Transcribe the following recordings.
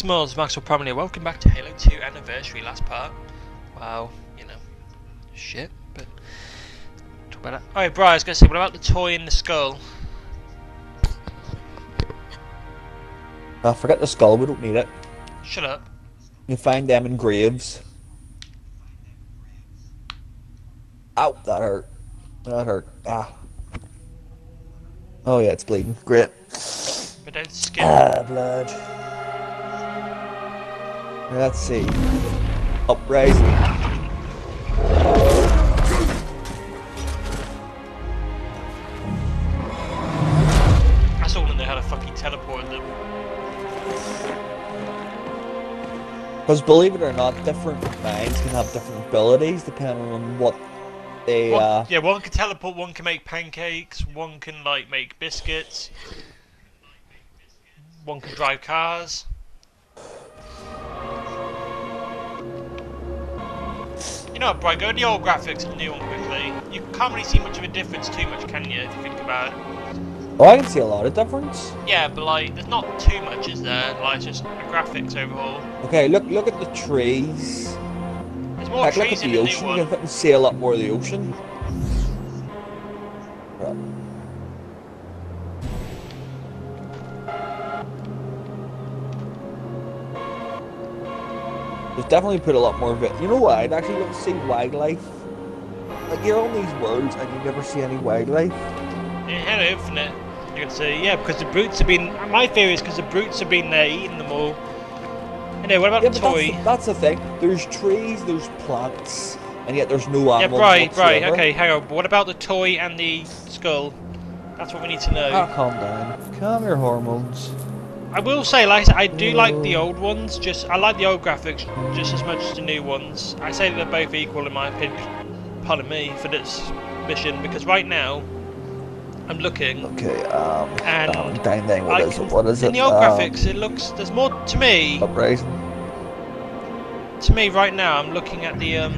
Maximals, Maximal Primal. Welcome back to Halo 2 Anniversary, last part. Wow, you know, shit, but talk about that. Alright, Brian, I was gonna say, what about the toy in the skull? Uh, forget the skull, we don't need it. Shut up. You find them in graves. Ow, that hurt. That hurt. Ah. Oh yeah, it's bleeding. Great. But don't skip. Ah, blood. Let's see. Uprising. That's all in there how to fucking teleport them. Because believe it or not, different minds can have different abilities depending on what they. One- Uh, yeah, one can teleport, one can make pancakes, one can like make biscuits, one can drive cars. You know what, Brian, go to the old graphics and the new one quickly. You can't really see much of a difference too much, can you, if you think about it? oh, I can see a lot of difference. Yeah, but like, there's not too much, is there? Like, it's just a graphics overhaul. Okay, look look at the trees. There's more Heck, look trees at in the ocean. You can see a lot more of the ocean. There's definitely put a lot more of it. You know what? I'd actually love to see wildlife. Like you're on these worlds and you never see any wildlife. Yeah, Halo Infinite, you can say yeah, because the brutes have been. My theory is because the brutes have been there eating them all. Anyway, what about Yeah, the toy? that's the, that's the thing. There's trees, there's plants, and yet there's no Yeah, animals. right, right, whatsoever. okay, hang on. But what about the toy and the skull? That's what we need to know. Ah, calm down. Calm your hormones. I will say, like, I said, I do like the old ones. Just I like the old graphics just as much as the new ones. I say they're both equal in my opinion. Pardon me for this mission because right now I'm looking. Okay, um, And um, dang, dang, what is can- it? What is in it? the old Um, graphics, it looks there's more to me. Uprising. To me, right now, I'm looking at the um,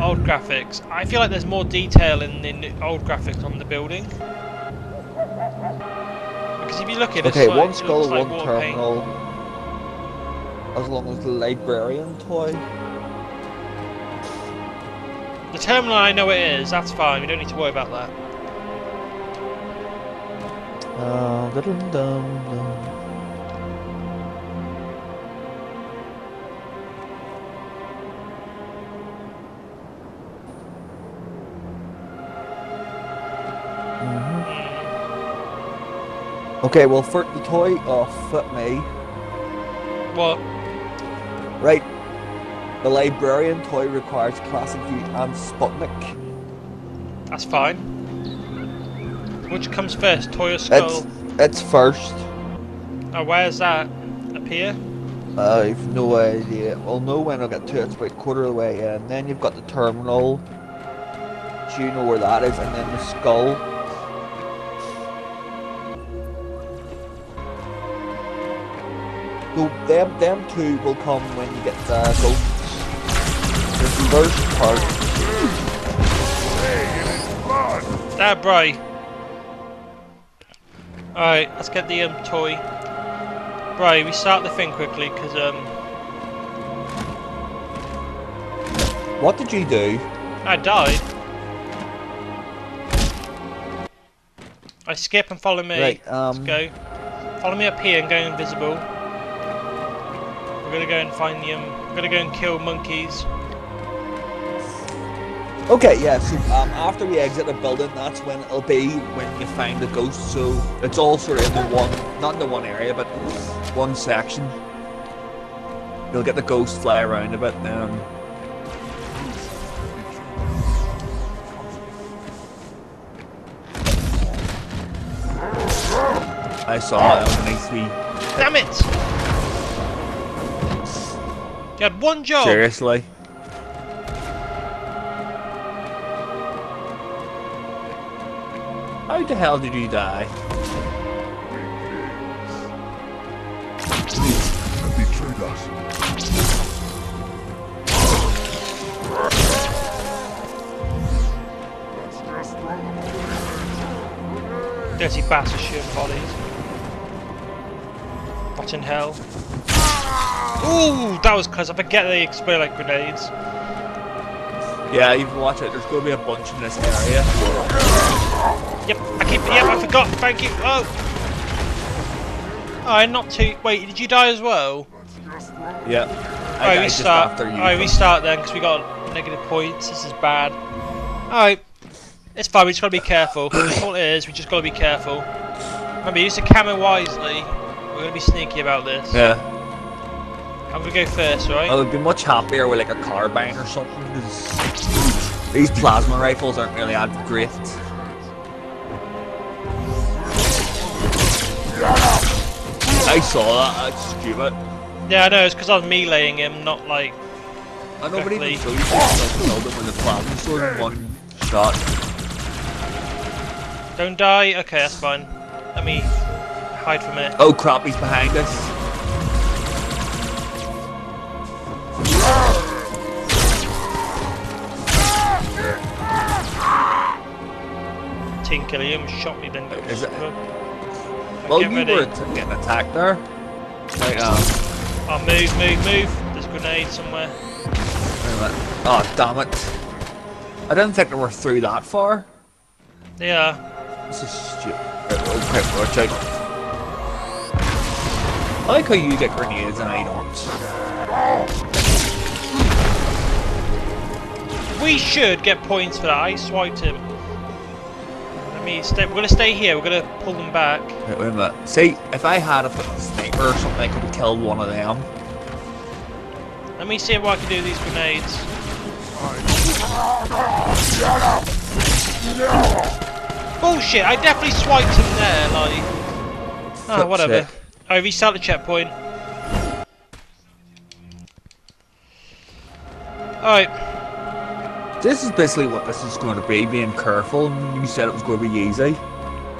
old graphics. I feel like there's more detail in the old graphics on the building. If you look at it, Okay, it's like, one it skull, like one water paint. terminal. As long as the librarian toy. The terminal, I know it is. That's fine. We don't need to worry about that. Uh, dum dum dum. Okay, well, for the toy, uh, oh, fuck me. What? Right. The librarian toy requires classic view and Sputnik. That's fine. Which comes first, toy or skull? It's, it's first. Oh, where's that? Up here? Uh, I've no idea. We'll know when I get to it. It's about a quarter of the way in. Then you've got the terminal. Do you know where that is, and then the skull. So them them two will come when you get the ghosts. The first part. Ah, Bry. Alright, let's get the um, toy. Bry, we start the thing quickly, because um, What did you do? I died. I skip and follow me. Right, um, Let's go. Follow me up here and go invisible. We're gonna go and find the um. We're gonna go and kill monkeys. Okay, yeah, so um, after we exit the building, that's when it'll be when you find the ghost. So it's all sort of in the one, not in the one area, but one section. You'll get the ghost fly around a bit then. I saw it, it was a nice. Damn it! You had one job. Seriously. How the hell did you die? and betrayed us. Dirty bastard shooting bodies. What in hell? Ooh, that was close. I forget they explode like grenades. Yeah, you can watch it. There's going to be a bunch in this area. Yep, I keep. Yep, I forgot. Thank you. Oh. Oh, not too. Wait, did you die as well? Yeah. Alright, we start. restart. after you. Alright, restart then, because we got negative points. This is bad. Alright. It's fine, we just gotta be careful. That's all it is, we just gotta be careful. Remember, use the camera wisely. We're gonna be sneaky about this. Yeah. I'm gonna go first, right? Oh, I would be much happier with like a carbine or something because these plasma rifles aren't really that great. I saw that. That's stupid. Yeah, I know, it's because I was meleeing him, not like. I know, but even so, you can kill them with a plasma sword in one shot. Don't die? Okay, that's fine. Let me hide from it. Oh crap! He's behind us. Tinker, almost shot me then. Is it- Well, you ready. were getting attacked there. Right um, Oh, move, move, move. There's a grenade somewhere. wait a minute. Oh damn it! I didn't think they were through that far. Yeah. This is stupid. Okay, watch out. I like how you get grenades and I don't. We should get points for that. I swiped him. Let me stay. We're gonna stay here. We're gonna pull them back. Wait, wait a minute. See, if I had a sniper or something, I could have killed one of them. Let me see what I can do with these grenades. Bullshit! I definitely swiped him there. Like, ah, oh, whatever. I restart the checkpoint. Alright, This is basically what this is going to be, being careful. You said it was going to be easy.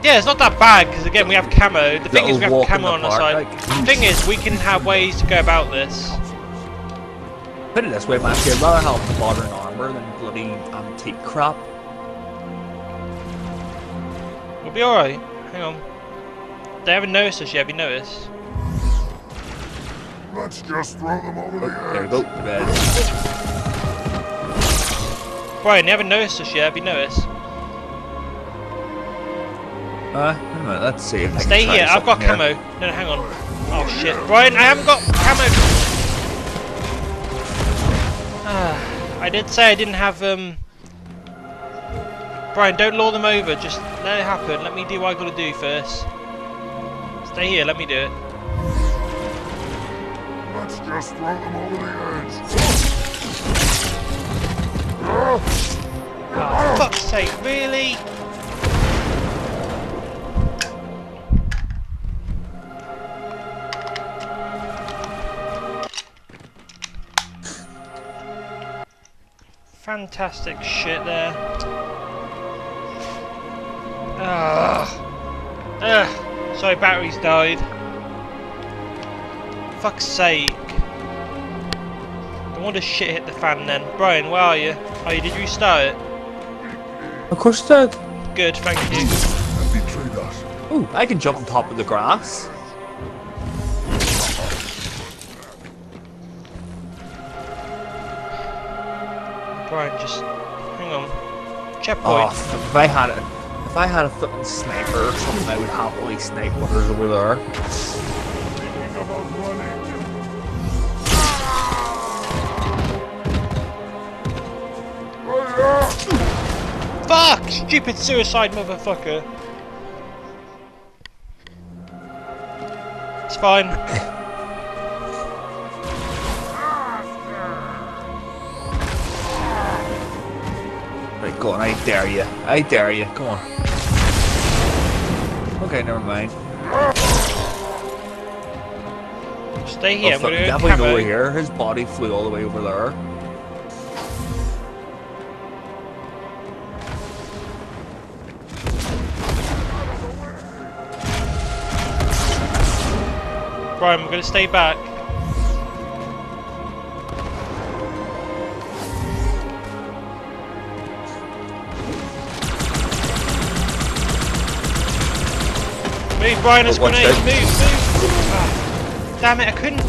yeah, it's not that bad because again we have camo. The thing is we have camo the on the side. like. The thing is we can have ways to go about this. Put it this way, Matthew, I'd rather have modern armor than bloody antique crap. We'll be alright. Hang on. They haven't noticed us yet. Have you noticed? Let's just throw them over Oh, the there we edge. go. Red. Brian, they haven't noticed us yet. Have you noticed? Uh, wait let's see if I Stay here. I've got something camo. No, no, hang on. Oh shit, Brian, I haven't got camo. Ah, I did say I didn't have um. Brian, don't lure them over. Just let it happen. Let me do what I gotta do first. Stay here. Let me do it. Let's just throw them over the edge. Oh, fuck's sake! Really? Fantastic shit there. Ugh. Ugh. Sorry, batteries died. Fuck's sake. No wonder shit hit the fan then. Brian, where are you? Oh, you did you restart it? Of course it did. Good, thank you. Have betrayed us. Ooh, I can jump on top of the grass. Brian, just hang on. Oh, if I had a, if I had a fucking sniper or something, I would happily snipe whatever's over there. Fuck! Stupid suicide motherfucker. It's fine. Right, go on, I dare you. I dare you. Come on. Okay, never mind. Stay here. oh, I'm gonna go definitely over here. His body flew all the way over there. Brian, we're gonna stay back. Move, Brian, there's Oh, grenades. Move, move. Ah, damn it, I couldn't.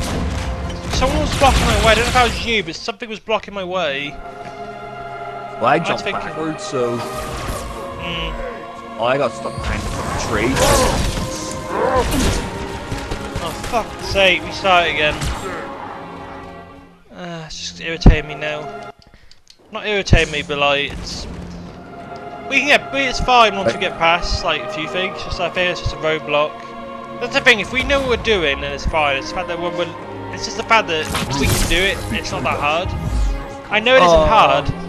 someone was blocking my way. I don't know if that was you, but something was blocking my way. Well, I jumped thinking- backwards, so Mm. oh, I got stuck behind the tree. Fuck's sake, we start again. Uh, it's just irritating me now. Not irritating me, but like, it's... We can get, it's fine once we get past, like, a few things. Just, I think it's just a roadblock. That's the thing, if we know what we're doing, then it's fine. It's the fact that when we're... It's just the fact that we can do it, it's not that hard. I know it isn't Oh. hard.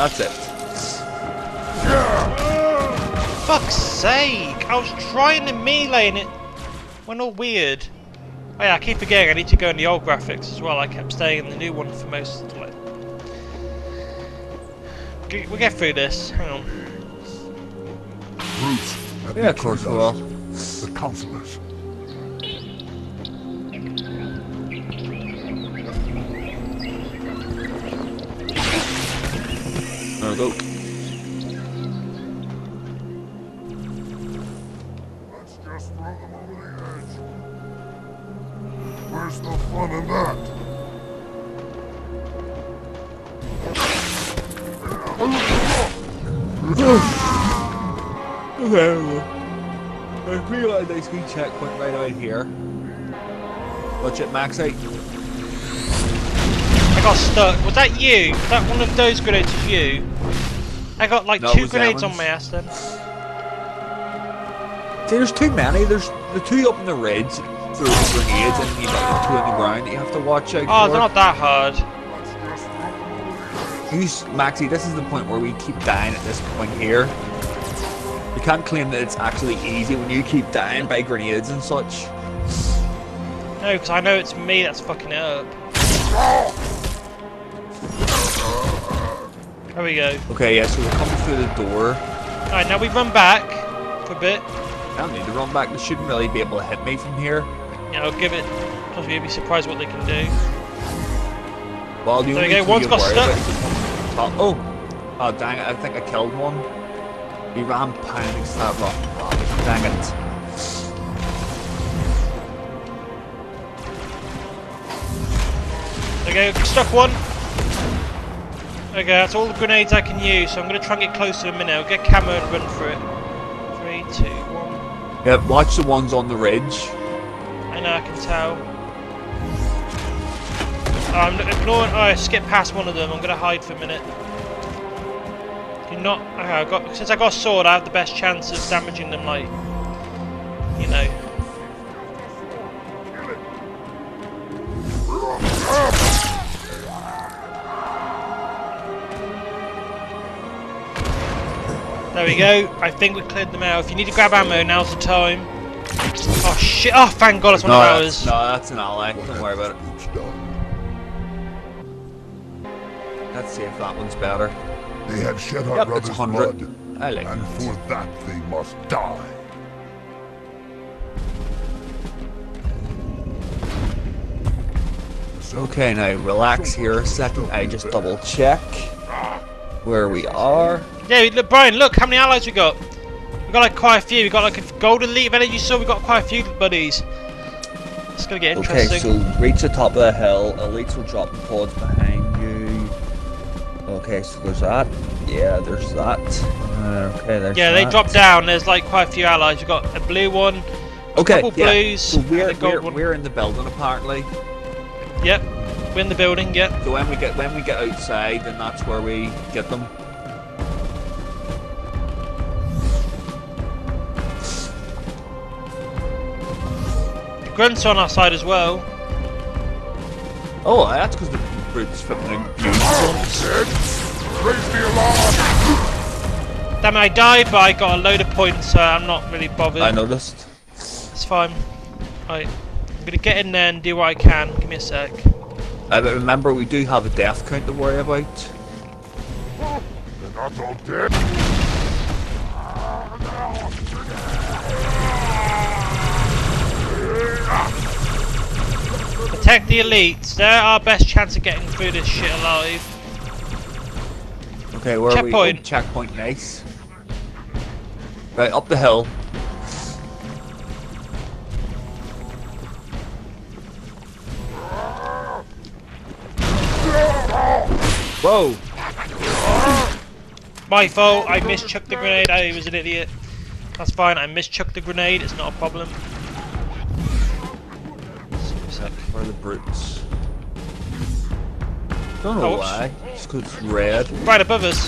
That's it. Fuck's sake! I was trying to melee and it went all weird. Oh yeah, I keep forgetting I need to go in the old graphics as well. I kept staying in the new one for most. Like, G- we'll get through this. Hang on. Bruce, have Yeah, of course we will. The counselors. There we go. Let's just throw them over the edge. Where's the fun in that? Okay. I realised nice wee checkpoint right out here. Watch it, max out. I got stuck. Was that you? Was that one of those grenades was you? I got like No, two grenades on Evan's. my ass then. See, there's too many. There's the two up in the ridge, through the grenades, and you got the two on the ground that you have to watch out Oh, for. they're not that hard. Let's just throw them over the edge. Use Maxi, this is the point where we keep dying at this point here. You can't claim that it's actually easy when you keep dying by grenades and such. No, because I know it's me that's fucking it up. There we go. Okay, yeah, so we're coming through the door. Alright, now we run back for a bit. I don't need to run back, they shouldn't really be able to hit me from here. Yeah, I'll give it. Plus, you'll be surprised what they can do. Well, the There we go, one's got stuck. about is the one on top. Oh! Oh, dang it, I think I killed one. He ran panic that rock. Oh, dang it. There we go, stuck one. Okay, that's all the grenades I can use, so I'm going to try and get close to him now. Get camo and run for it. Three, two, one. Yeah, watch the ones on the ridge. I know, I can tell. Oh, I'm ignoring. Oh, I skipped past one of them. I'm going to hide for a minute. Do not. Okay, I got since I got a sword, I have the best chance of damaging them. Like, you know. There we go. I think we cleared them out. If you need to grab ammo, now's the time. Oh shit! Oh, thank God, it's one no, of that's, ours. no, that's an ally. Don't worry about it. Let's see if that one's better. They have shed our Yep, brother's blood, I like and it. for that they must die. Okay, now relax here a second. I just double check where we are. Yeah, look, Brian, look how many allies we got. We got like quite a few. We got like a golden leaf energy so we got quite a few buddies. It's gonna get interesting. Okay, so reach the top of the hill. Elites will drop the pods behind you. Okay, so there's that. Yeah, there's that. Uh, okay, there's yeah, they drop down. There's like quite a few allies. We got a blue one. Okay, couple yeah. blues, So we're, gold we're, one. we're in the building apparently. Yep, we're in the building. Yep. So when we get when we get outside, then that's where we get them. Grunts on our side as well. Oh, that's because the brutes flipping Dead! Raise the alarm! Damn it, I died, but I got a load of points, so I'm not really bothered. I noticed. It's fine. Right, I'm gonna get in there and do what I can. Give me a sec. Uh, but remember, we do have a death count to worry about. They're not all dead. Protect the elites. They're our best chance of getting through this shit alive. Okay, where are we? Checkpoint. Oh, checkpoint, nice. Right, up the hill. Whoa! My fault. I mischucked the grenade. I was an idiot. That's fine. I mischucked the grenade. It's not a problem. The brutes. Don't know Oh, why. Just 'cause it's red. Right above us.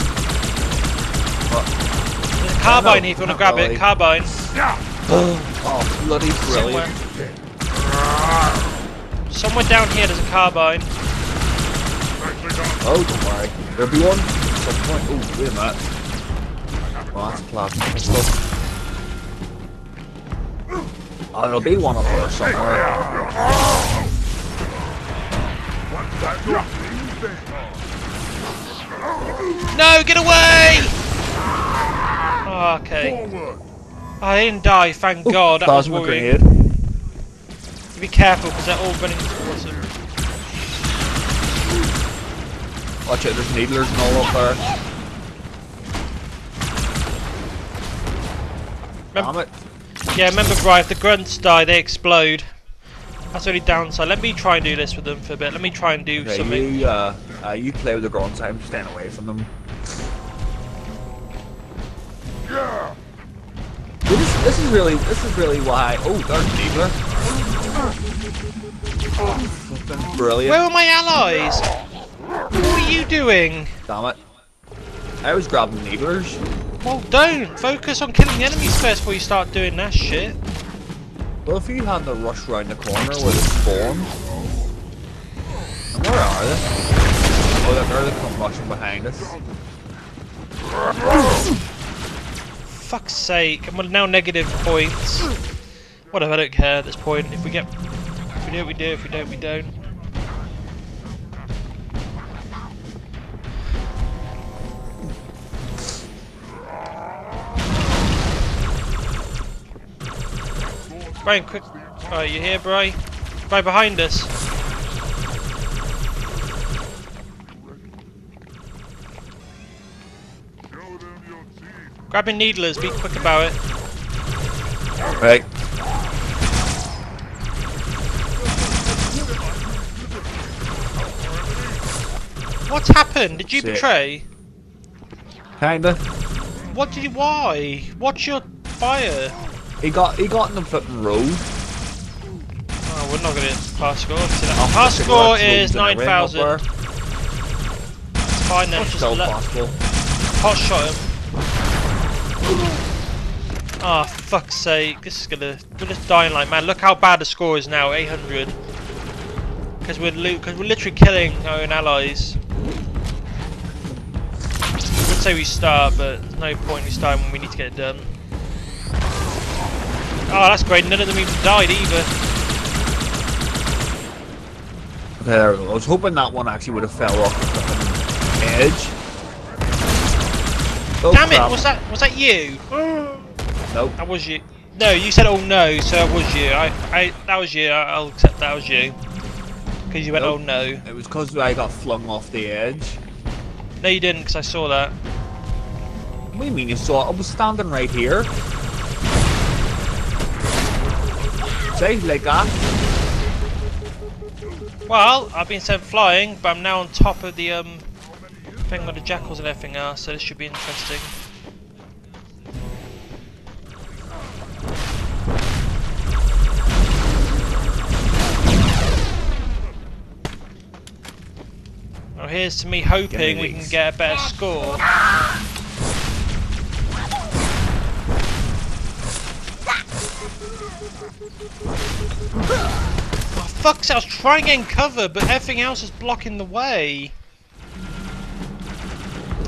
What? There's a carbine here if you want to grab really. it. Carbine. Oh, bloody brilliant. Somewhere down here there's a carbine. Oh, don't worry. There'll be one at some point. Oh, wait a minute. Oh, that's pistol. Oh, there'll be one up there somewhere. No, get away! Oh, okay. I didn't die, thank God. That was worrying. Be careful because they're all running towards him. Watch out, there's needlers and all up there. Damn Remember, it. yeah, remember, Brian, if the grunts die, they explode. That's the only downside. Let me try and do this with them for a bit. Let me try and do Okay, something. you, uh, uh, you play with the grunts, I'm staying away from them. Yeah. This is, this is really, this is really why. Oh, there's Needler. Flippin' Brilliant. Where are my allies? What are you doing? Damn it. I was grabbing Needlers. Well, don't. Focus on killing the enemies first before you start doing that shit. Well, if you had to rush round the corner where they spawn. Where are they? Oh, look, there they come rushing behind us. Fuck's sake. I'm on now negative points. Whatever, I don't care at this point. If we get... If we do we do. If we don't, we don't. Brian, quick. Oh, you here, Bri? Right behind us. Show them your. Grabbing needlers, be quick about it. Right. What's happened? Did you Sick. betray? Kinda. What did you. Why? What's your fire? He got he got in the flipping road. Oh, we're not gonna pass score. Oh, Pass fucking score is roads in the ring up 9,000. It's fine then. Just let hot shot him. Ah, fuck's sake. This is gonna. We're just dying like man. Look how bad the score is now 800. Because we're, lo- cause we're literally killing our own allies. I would say we start, but there's no point in starting when we need to get it done. Oh, that's great. None of them even died either. Okay, there we go. I was hoping that one actually would have fell off the edge. Oh, Damn it! Was that was that you? Nope. That was you. No, you said oh no, so that was you. I, I that was you. I, I'll accept that was you. Because you went oh, Nope. oh no. It was because I got flung off the edge. No, you didn't, because I saw that. What do you mean you saw it? I was standing right here. See, like. Well, I've been sent flying, but I'm now on top of the um thing where the jackals and everything are, so this should be interesting. Well, here's to me hoping we can get a better score. Oh, fuck's I was trying to get in cover, but everything else is blocking the way.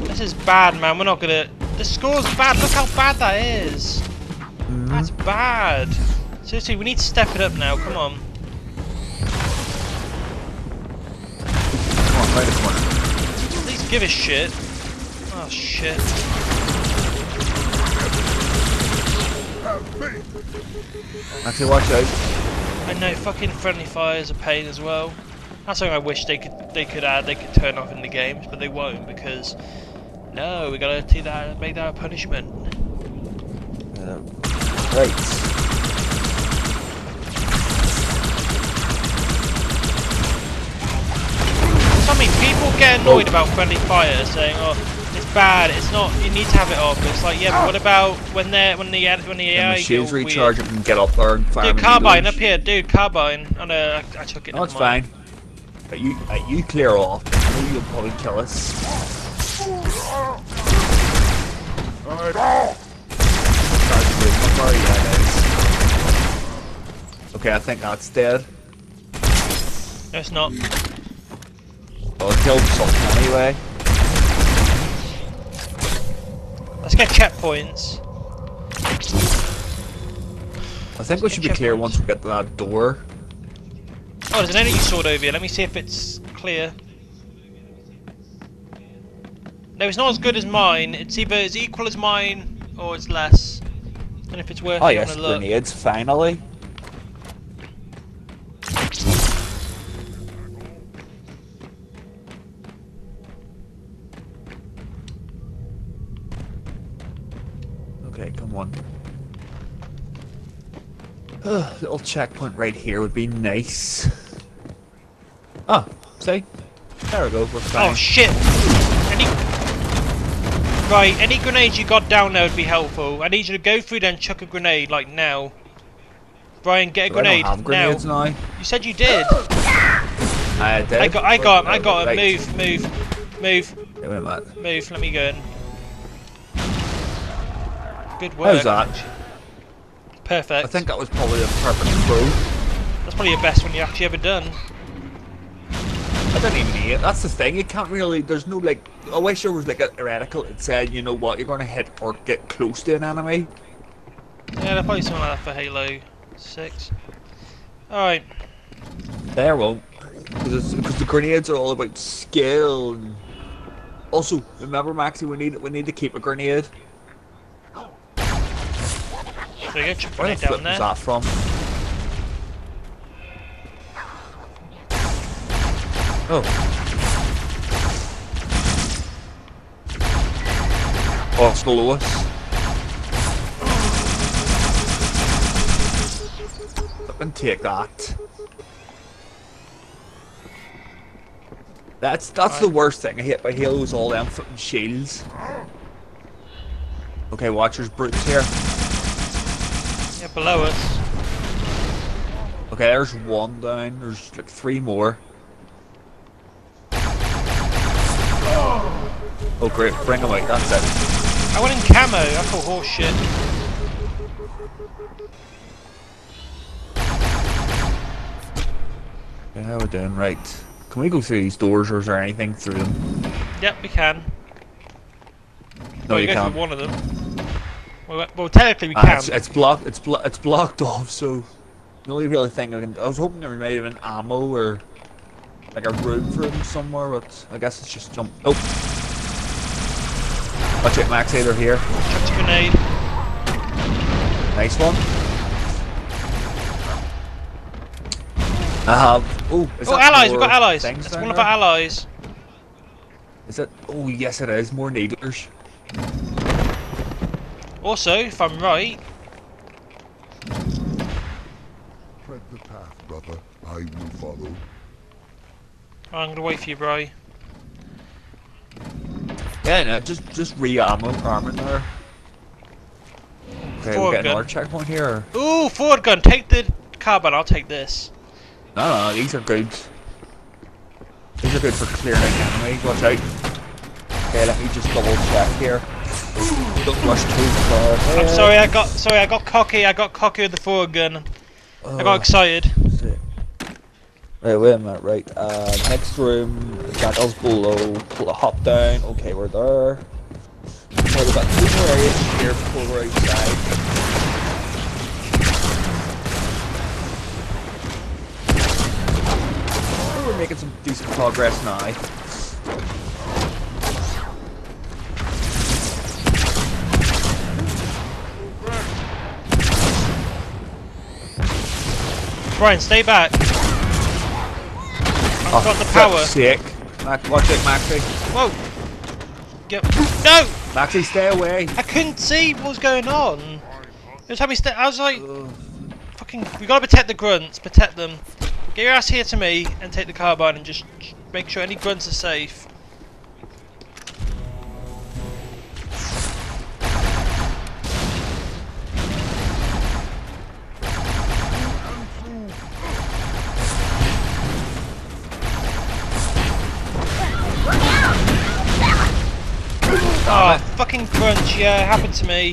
This is bad, man. We're not gonna. The score's bad. Look how bad that is. That's bad. Seriously, we need to step it up now. Come on. Come on, right the corner. At least give a shit. Oh shit. Faith. Watch out. I know fucking friendly fire is a pain as well. That's something I wish they could they could add, they could turn off in the games, but they won't because no, we gotta do that, make that a punishment. Uh, right. I mean, people get annoyed about friendly fire, saying, "Oh, bad. It's not. You need to have it on." It's like, yeah, but what about when they're when the when the AI the weird? recharge, it can get up there and fire. Dude, carbine up here, dude, carbine. Oh no, I, I took it. No, it's mind. fine. But you, uh, you clear off. I know you'll probably kill us. Alright. Charge the movement bar, yeah, it is. Okay, I think that's dead. No, it's not. Well, it killed something anyway. Let's get checkpoints. I think we should be clear once we get to that door. Oh, there's an energy sword over here. Let me see if it's clear. No, it's not as good as mine. It's either as equal as mine or it's less. And if it's worth Oh it, yes, I'm gonna look. grenades, finally. Ugh, little checkpoint right here would be nice. Oh, see? There we go, we're fine. Oh shit! Any right? Any grenades you got down there would be helpful. I need you to go through there and chuck a grenade like now. Brian, get a Do I grenade don't have grenades now. now. You said you did. I did. I got, I got, 'em, I got. 'em. Right. Move, move, move, Wait a minute. move. Let me go in. Good work. How's that? Perfect. I think that was probably a perfect throw. that's probably the best one you actually ever done. I don't even need it. That's the thing. You can't really. There's no like. I wish there was like a reticle that said, you know what, you're gonna hit or get close to an enemy. Yeah, there's probably something like that for Halo 6. Alright, There won't. Because the grenades are all about skill. And... Also, remember, Maxie, we need we need to keep a grenade. So you go chuck a Where the grenade flip down was there. that from? Oh. Oh, it's us. Fucking take that. That's that's the worst thing I hate by Halo is all them fucking shields. Okay, watch there's brutes here. Below us. Okay, there's one down. There's like three more. Oh great, bring them out. That's it. I went in camo, that's call horse shit. Yeah, how we doing? Right. Can we go through these doors, or is there anything through them? Yep, we can. No, well, you go can't. one of them. Well, well technically we Ah, can. it's, it's blocked. It's blo- It's blocked off. So the only really thing I can. I was hoping there might have been ammo or like a room for them somewhere, but I guess it's just jump. Oh. Watch it, Max. They're here. Chucked a grenade. Nice one. I have. Oh, is Oh, allies! We've got allies! That's down one of our allies. Is it? Oh, yes, it is. More needlers. Also, if I'm right, Tread the path, brother. I will follow. I'm gonna wait for you, bro. Yeah, no, just just re-ammo armor there. Okay, Forward we get gun. another checkpoint here. Ooh, forward gun. Take the carbine. I'll take this. No, no, these are good. These are good for clearing out enemies. Watch out. Okay, let me just double check here. Don't rush too far. I'm sorry. I got sorry. I got cocky. I got cocky with the forward gun. I got excited. Right, wait a minute, right. Uh, next room, below, pull a hop down, okay, we're there. Okay, we've got two more areas here before we're outside. Oh, We're making some decent progress now. Brian, stay back. I've Oh, got the for power. fuck's sake. Mac, watch it, Maxie. Whoa! Get no! Maxie, stay away. I couldn't see what was going on. It was having me. I was like, fucking. We gotta protect the grunts. Protect them. Get your ass here to me and take the carbine and just make sure any grunts are safe. Fucking crunch, yeah, it happened to me.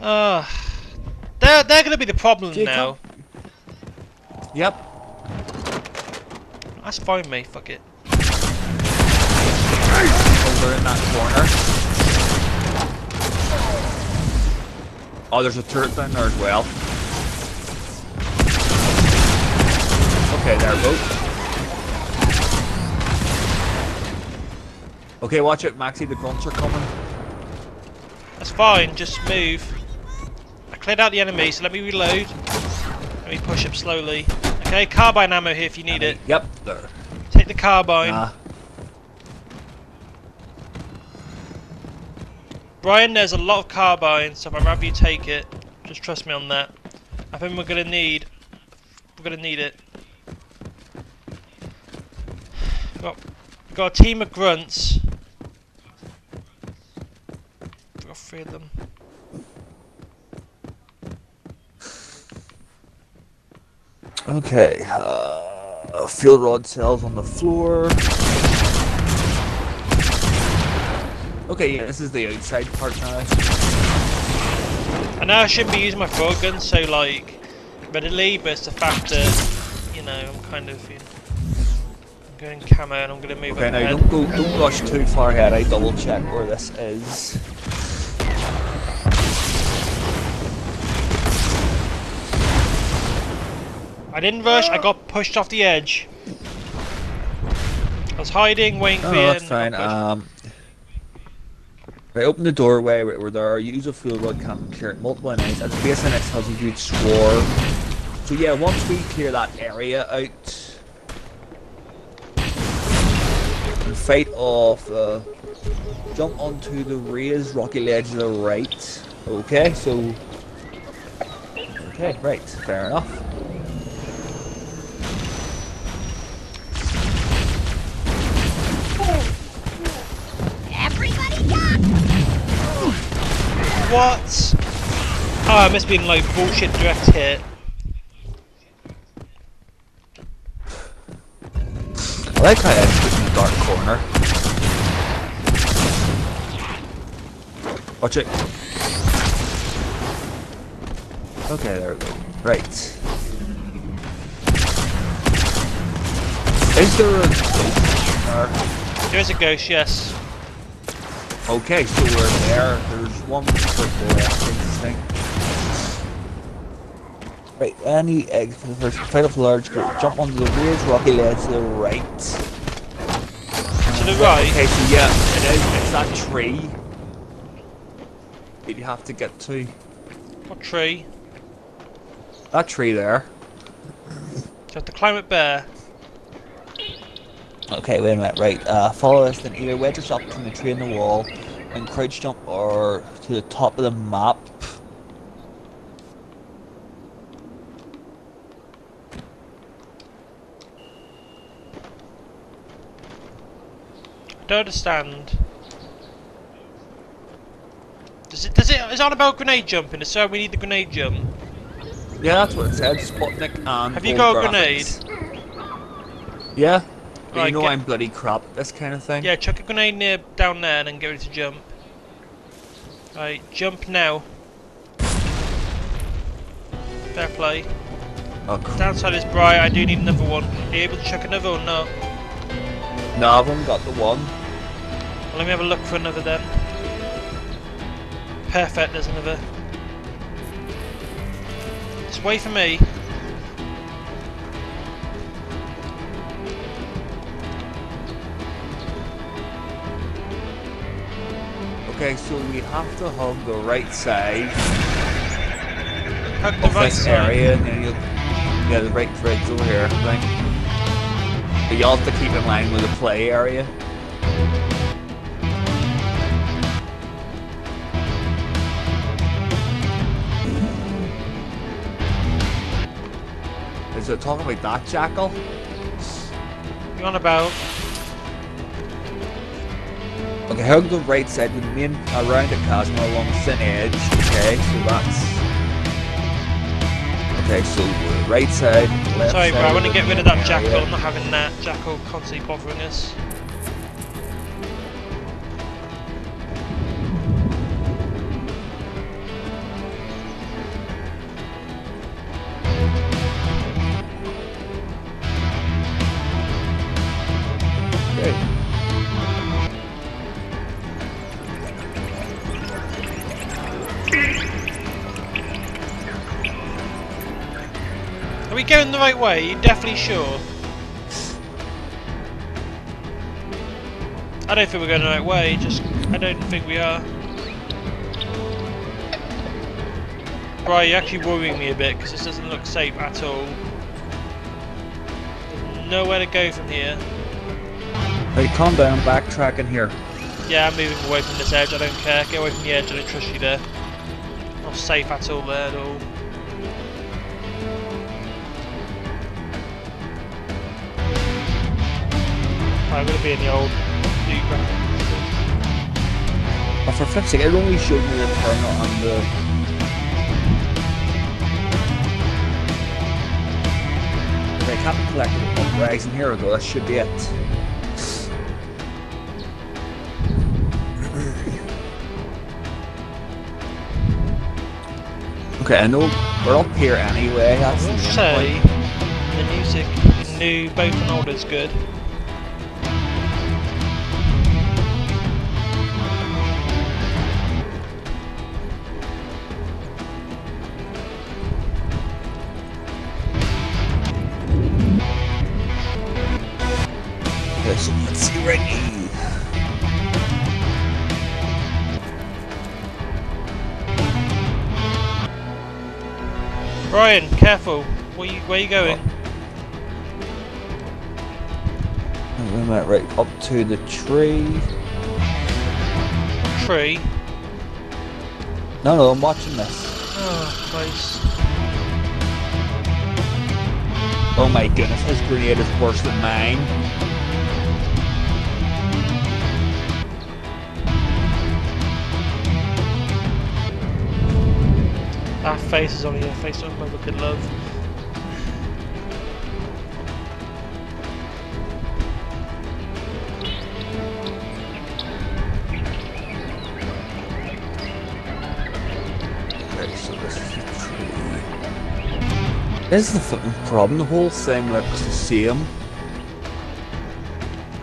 Ah. they're, they're gonna be the problem Jacob? now. Yep. That's fine, mate, fuck it. Over in that corner. Oh, there's a turret down there as well. Okay, there we go. Okay, watch it, Maxie. The grunts are coming. That's fine, just move. I cleared out the enemy, so let me reload. Let me push up slowly. Okay, carbine ammo here if you need it. Yep, there. Take the carbine. Ah, Brian, there's a lot of carbine, so if I'd rather you take it. Just trust me on that. I think we're gonna need. We're gonna need it. Got, we've got a team of grunts. We've got three of them. Okay, uh, fuel rod cells on the floor. Okay, yeah, this is the outside part now. I know I shouldn't be using my throw gun so like readily, but it's the fact that you know I'm kind of you know, I'm going camo and I'm gonna move Okay, up now ahead. don't go, don't rush too far ahead. I double check where this is. I didn't rush. I got pushed off the edge. I was hiding, waiting Oh, for you. that's fine. Um, right, open the doorway right where there are. Use a fuel rod cannon clear it multiple enemies. As base the next has a huge swarm. So yeah, once we clear that area out, and fight off. Uh, jump onto the raised rocky ledge to the right. Okay, so. Okay, right, fair enough. Everybody duck! What? Oh, I must be in like bullshit direct hit. I like how Ed's put in the dark corner. Watch it. Okay, there we go. Right. Is there a ghost there? There is a ghost, yes. Okay, so we're there. There's one in thing. Right, any eggs for the first fight of large group. Jump onto the raised rocky ledge to the right. To the right. Okay, so yeah, it is. It's that tree that you have to get to. What tree? That tree there. I have to climb it bare. Okay, wait a minute. Right, uh, follow this. Then either wedge yourself between the tree and the wall, and crouch jump, or to the top of the map. I don't understand. Does it? Does it? Is it on about grenade jumping? So we need the grenade jump. Yeah, that's what it said. Sputnik and. Have you gold got a graphics. Yeah. But Right, you know get- I'm bloody crap at this kind of thing. Yeah, chuck a grenade near down there and then get ready to jump. Right, jump now. Fair play. Oh, crap. Downside is bright. I do need another one. Are you able to chuck another or not? No, I've only got the one. Well, let me have a look for another then. Perfect, there's another. Just wait for me. Okay, so we have to hug the right side Hug the of right this side. area, Yeah, the right fridge over here, I think. But you'll have to keep in line with the play area. Is it talking about that jackal? You on about? Okay, how the right side with main around the chasm along the thin edge. Okay, so that's Okay, so right side, left Sorry, side. bro. I want to get rid of that jackal. I'm not having that jackal constantly bothering us. The right way? you definitely sure? I don't think we're going the right way. Just, I don't think we are. Right, you're actually worrying me a bit because this doesn't look safe at all. There's nowhere to go from here. Hey, calm down, backtracking here. Yeah, I'm moving away from this edge. I don't care. Get away from the edge. I don't trust you there. Not safe at all there at all. I'm gonna be in the old new graphics. But for flip's sake, it only showed me the terminal and the... Okay, Captain Collector upgrades, and here we go, that should be it. Okay, I know we're up here anyway, I that's the will main say point. the music, new both and old is good. Brian, careful. Where you where you going? Oh, we went right up to the tree. Tree. No, no, I'm watching this. Oh, Christ. Oh my goodness, his grenade is worse than mine. That face is only a face of my wicked love. Okay, so this is the tree. This is fucking problem. The whole thing looks the same.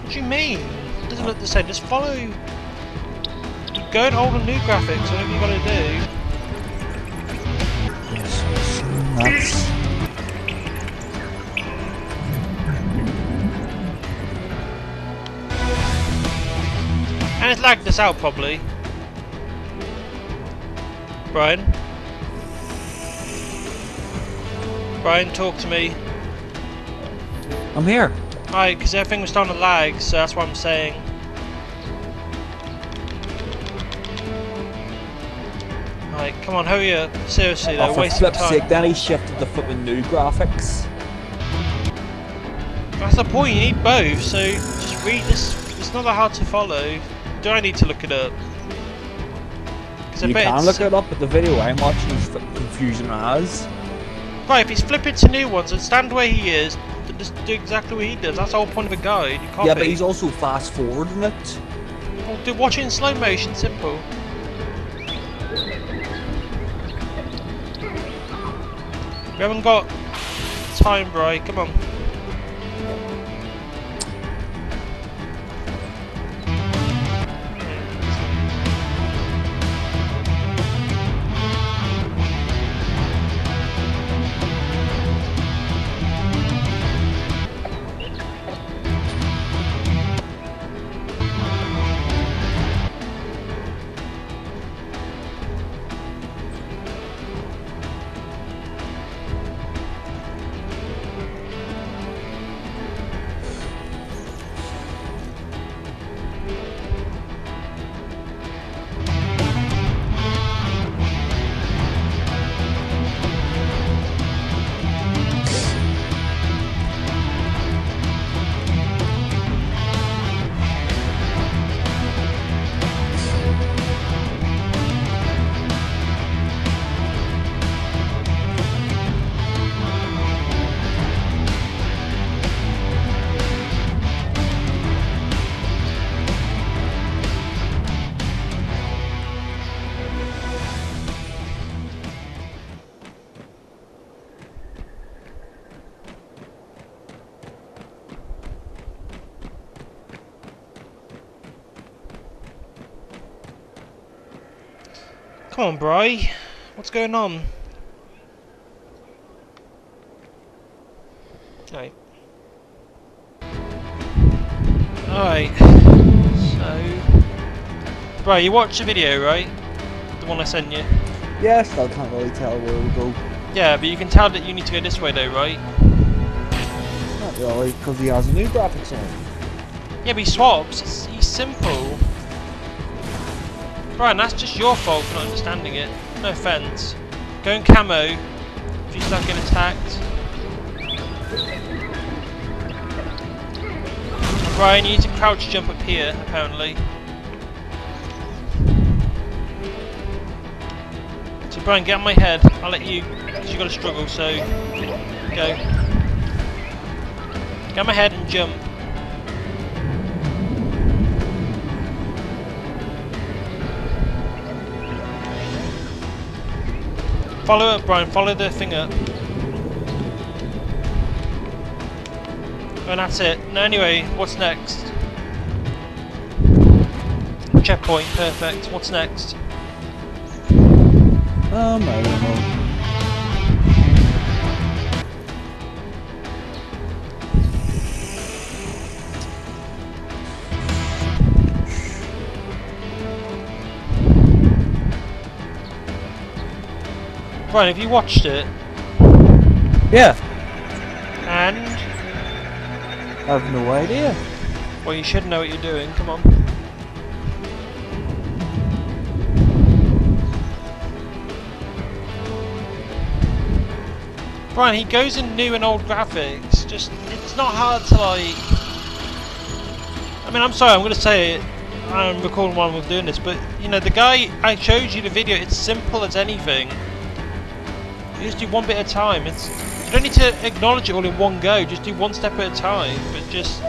What do you mean? It doesn't look the same. Just follow. Go and hold on new graphics. Whatever you gotta do. That's. And it's lagged us out probably. Brian. Brian, talk to me. I'm here. Alright, because everything was starting to lag, so that's what I'm saying. Come on, hurry up. Seriously, Oh, though, for wasting flip's time. sake, he shifted the fucking new graphics. That's the point, you need both, so just read this. It's not that hard to follow. Do I need to look it up? You can look it up, but the video I'm watching is confusion as. Right, if he's flipping to new ones and stand where he is, just do exactly what he does. That's the whole point of a guide. Yeah, but he's also fast forwarding it. Well, do watch it in slow motion, simple. We haven't got time, Bry. Come on. Come on, Bry. What's going on? Right. Alright. So. Bry, you watched the video, right? The one I sent you. Yeah, still can't really tell where we go. Yeah, but you can tell that you need to go this way, though, right? Not really, because he has a new graphics on. Yeah, but he swaps. It's, he's simple. Brian, that's just your fault for not understanding it. No offence. Go in camo if you start getting attacked. Brian, you need to crouch jump up here, apparently. So Brian, get on my head. I'll let you, because you've got to struggle, so go. Get on my head and jump. Follow up, Brian. Follow the thing up. And that's it. No, anyway, what's next? Checkpoint. Perfect. What's next? Um, I don't know. Brian, have you watched it? Yeah, And I have no idea. well, you should know what you're doing. Come on. Brian, he goes in new and old graphics. Just, it's not hard to like. I mean, I'm sorry, I'm going to say it. I'm recording while we're doing this, but you know, the guy I showed you the video. It's simple as anything. Just do one bit at a time. It's you don't need to acknowledge it all in one go. Just do one step at a time. But just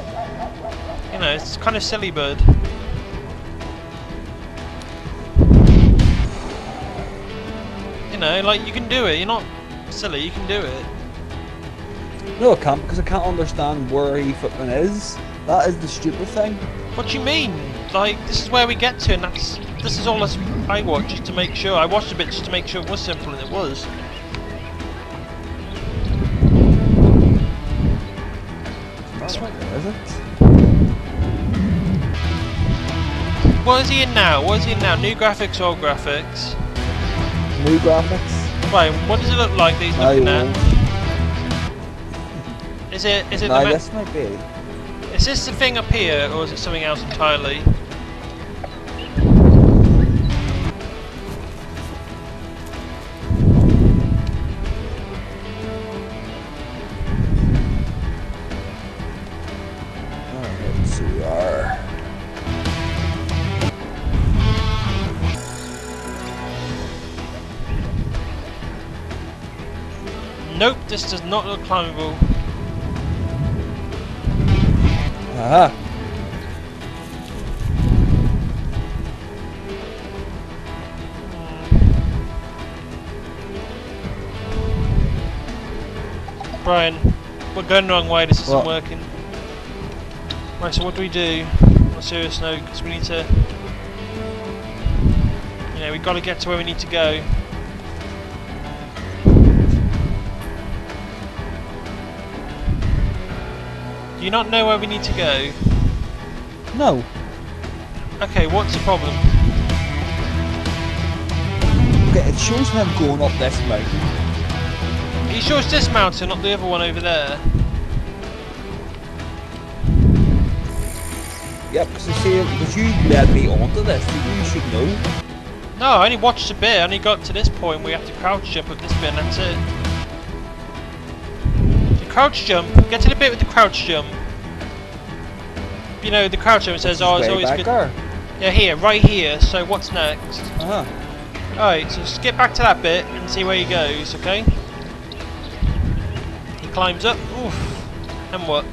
you know, it's kind of silly, bud. You know, like you can do it. You're not silly. You can do it. No, I can't because I can't understand where he fucking is. That is the stupid thing. What do you mean? Like this is where we get to, and that's this is all I watched just to make sure. I watched a bit just to make sure it was simple, and it was. What is he in now? What is he in now? New graphics, old graphics? New graphics. Right. What does it look like that he's Now you looking won't. at? Is it is it Now the this might be. is this the thing up here, or is it something else entirely? This does not look climbable. Aha. Brian, we're going the wrong way. This isn't What? working. Right. So what do we do? On a serious note, because we need to. You know, we've got to get to where we need to go. Do you not know where we need to go? No. Okay, what's the problem? Okay, it shows him going up this mountain. Sure it's this mountain, not the other one over there? Yep, because you led me onto this, so you should know. No, I only watched a bit. I only got to this point where you have to crouch jump with this bit, and that's it. Crouch jump. Get to the bit with the crouch jump. You know, the crouch jump says, "Oh, it's always good." there. Yeah, here, right here. So what's next? Uh-huh. Alright, so skip back to that bit and see where he goes, okay? He climbs up. Oof. And what?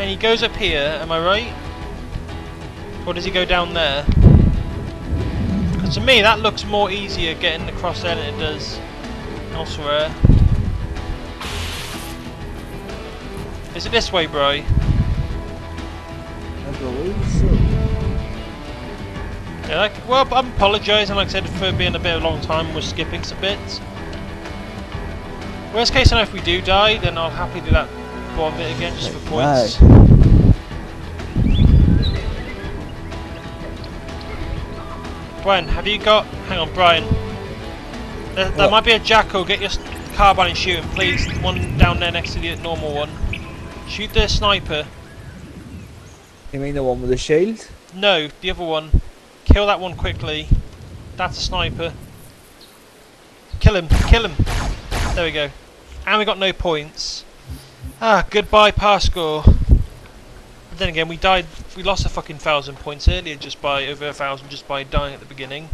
And he goes up here, am I right? Or does he go down there? To me that looks more easier getting across there than it does elsewhere. Is it this way, bro? I believe so. Yeah, like, well, I'm apologising, like I said, for being a bit of a long time, we're skipping some bits. Worst case scenario, if we do die, then I'll happily do that bottom bit again, just for points. Brian, have you got... Hang on, Brian. There, there might be a jackal, get your carbine and shoot him, please. The one down there next to the normal one. Shoot the sniper. You mean the one with the shield? No, the other one. Kill that one quickly. That's a sniper. Kill him, kill him. There we go. And we got no points. Ah, goodbye pass score. But then again, we died, we lost a fucking thousand points earlier just by, over a thousand just by dying at the beginning.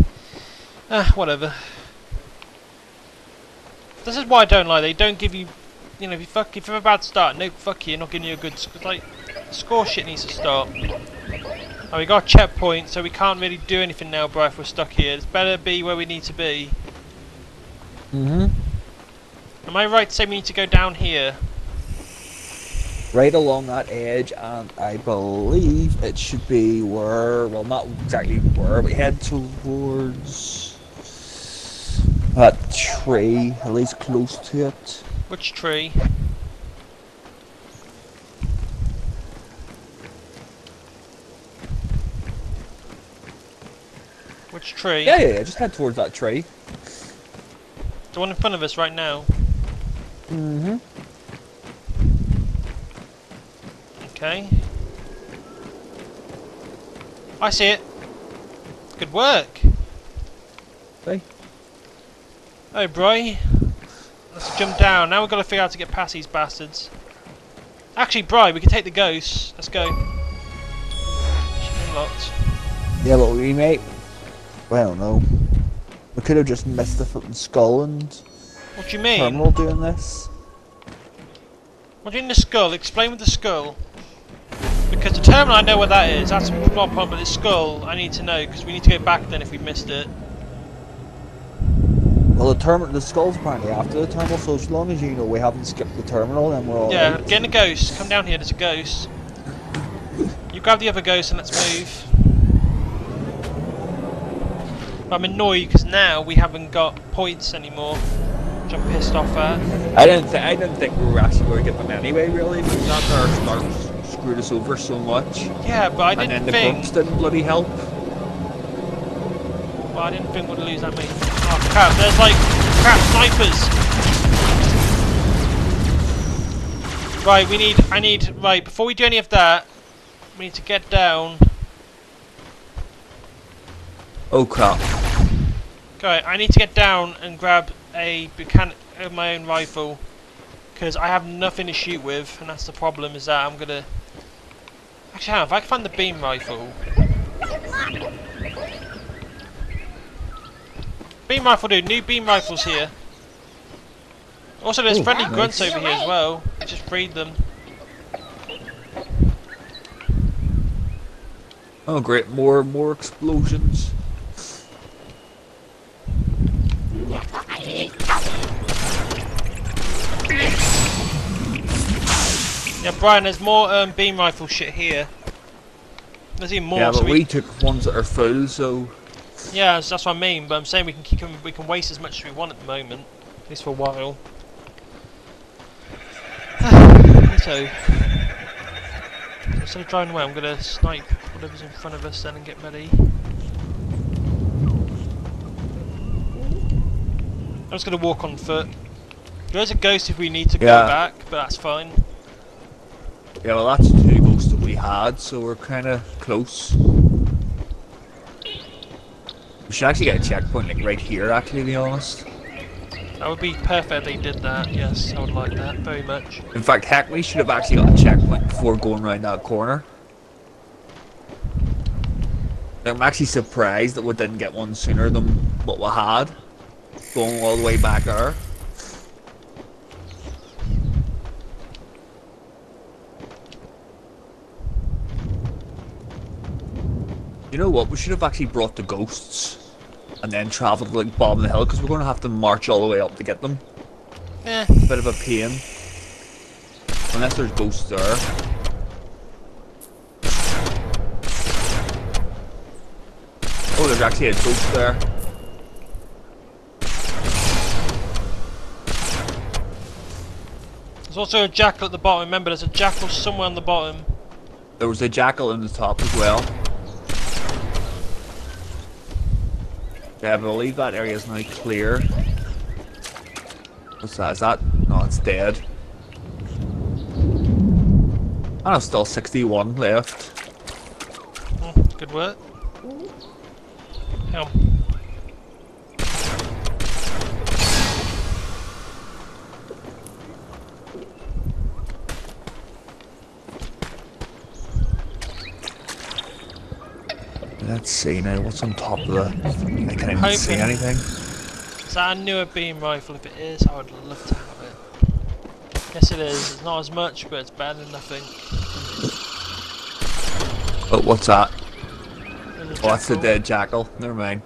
Ah, whatever. This is why I don't like, they don't give you, you know, if you fuck, if you have a bad start, no fuck you, not giving you a good, sc- like, score shit needs to stop. Oh, we got a checkpoint, so we can't really do anything now, bro, if we're stuck here. It's better be where we need to be. Mm-hmm. Am I right to say we need to go down here? Right along that edge, and I believe it should be where, well, not exactly where, but head towards that tree, at least close to it. Which tree? Which tree? Yeah, yeah, yeah, just head towards that tree. The one in front of us right now. Mm-hmm. Okay. I see it. Good work. Hey. Oh, bro. Let's jump down. Now we've got to figure out how to get past these bastards. Actually, Bri, we can take the ghost. Let's go. She's unlocked. Yeah, but we may. Well, no. We could have just missed the fucking skull and What do you mean? terminal doing this. What do you mean the skull? Explain with the skull. Because the terminal, I know where that is. That's not a problem. But the skull, I need to know because we need to go back then if we missed it. Well, the terminal, the skull's apparently after the terminal, so as long as you know we haven't skipped the terminal, then we're all Yeah, right. get in a ghost. Come down here. There's a ghost. You grab the other ghost and let's move. But I'm annoyed because now we haven't got points anymore, which I'm pissed off at. I didn't think I didn't think we were actually going to get them anyway. Really, because that our start screwed us over so much, Yeah, but I didn't think... and then the think. bumps didn't bloody help. Well, I didn't think we'd lose that many. Oh crap! There's like crap snipers. Right, we need. I need. Right, before we do any of that, we need to get down. Oh crap! Okay, I need to get down and grab a Buchanan of uh, my own rifle because I have nothing to shoot with, and that's the problem. Is that I'm gonna. Actually, hang on, if I can find the beam rifle. Beam rifle, dude. New beam rifles here. Also, there's Ooh, friendly nice. grunts over here as well. Just freed them. Oh great! More more explosions. Yeah, Brian, there's more um, beam rifle shit here. There's even more. yeah, so but we we took ones that are full, so Yeah, that's that's what I mean. But I'm saying we can keep we can waste as much as we want at the moment, at least for a while. so, so instead of driving away, I'm gonna snipe whatever's in front of us then and get ready. I'm just gonna walk on foot. There's a ghost if we need to go back, but that's fine. Yeah. Well, that's two ghosts that we had, so we're kind of close. We should actually get a checkpoint like right here. Actually, to be honest. That would be perfect if they did that. Yes, I would like that very much. In fact, heck, we should have actually got a checkpoint before going around that corner. I'm actually surprised that we didn't get one sooner than what we had. Going all the way back there. You know what? We should have actually brought the ghosts and then travelled like Bob the Hill because we're going to have to march all the way up to get them. Eh, Bit of a pain. Unless there's ghosts there. Oh, there's actually a ghost there. There's also a jackal at the bottom. Remember, there's a jackal somewhere on the bottom. There was a jackal in the top as well. Yeah, I believe that area is now clear. What's that? Is that? No, it's dead. And I've still 61 left. Mm, good work. Hang Let's see now, what's on top of the... I can't even see anything. Is that a newer beam rifle? If it is, I would love to have it. Yes, it is. It's not as much, but it's better than nothing. Oh, what's that? Oh, that's the dead jackal. Never mind.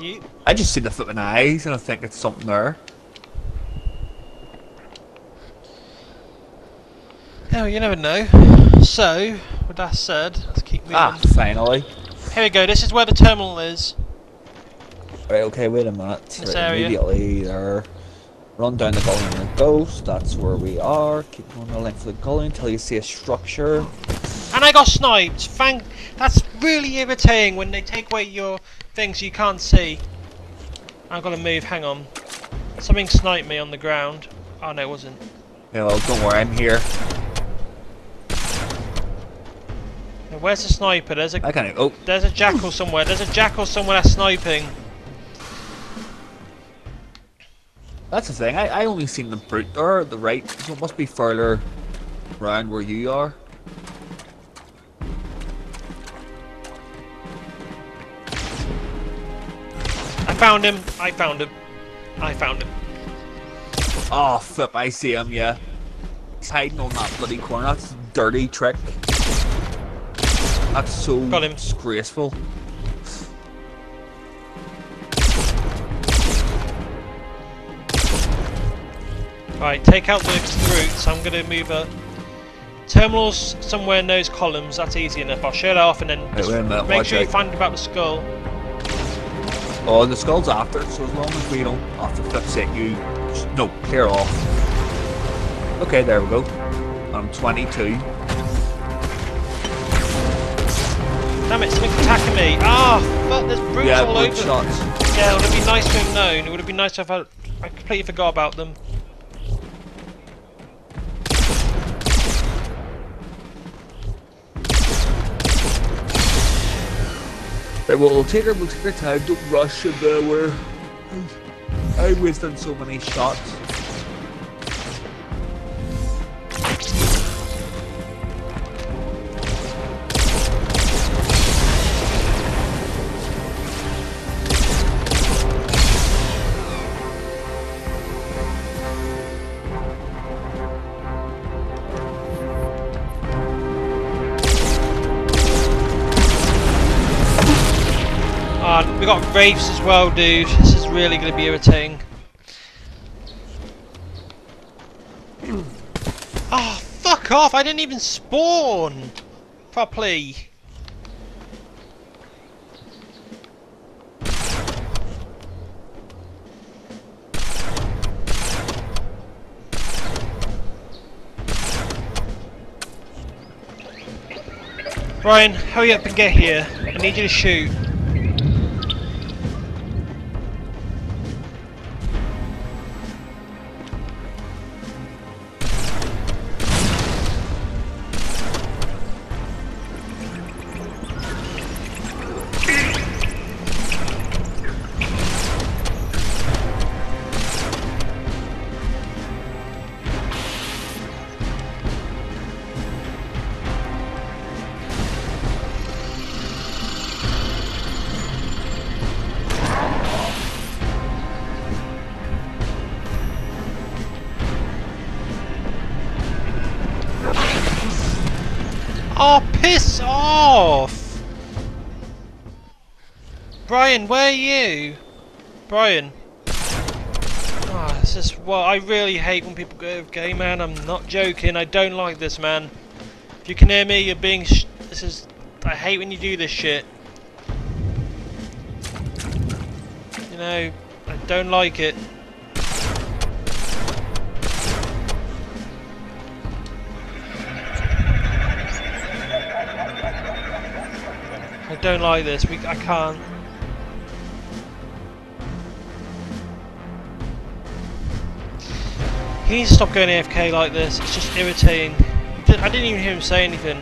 You, I just see the flipping eyes and I think it's something there. oh, you never know. So, with that said, let's keep moving. Ah, finally. Here we go. This is where the terminal is. Right, okay, wait a minute. This right, area. Immediately there. Run down the gully and the ghost, that's where we are. Keep going the length of the gully until you see a structure. And I got sniped. Thank. That's really irritating when they take away your things you can't see. I've got to move. Hang on. Something sniped me on the ground. Oh no, it wasn't. Yeah, well, don't worry, I'm here. Now, Where's the sniper? There's a I can't. Oh, there's a jackal somewhere. There's a jackal somewhere that's sniping. that's the thing. I, I only seen the brute there, the right, so it must be further around where you are. I found him. I found him. I found him. Oh, flip, I see him, yeah. He's hiding on that bloody corner. That's a dirty trick. That's so Got him. disgraceful. Right, take out the brutes. I'm going to move a terminals somewhere in those columns. That's easy enough. I'll show that off and then just wait minute, make sure you find about the skull. Oh, the skull's after, so as long as we don't have to set you. No, clear off. Okay, there we go. I'm 22. Damn it, something's attacking me. Ah, Fuck! there's brutes Yeah, all over. shots. Yeah, it would have been nice to have known. It would have been nice to have had... I completely forgot about them. Right, well, we'll take our, we'll take our time. Don't rush and uh, we're. I wasted so many shots. Wraiths as well, dude. This is really going to be irritating. Ah, fuck off! I didn't even spawn properly. Ryan, hurry up and get here. I need you to shoot. Oh, piss off! Brian, where are you? Brian. Oh, this is what I really hate when people go, okay, man, I'm not joking. I don't like this, man. If you can hear me, you're being This is... I hate when you do this shit. You know, I don't like it. I don't like this. We, I can't. He needs to stop going AFK like this. It's just irritating. I didn't even hear him say anything.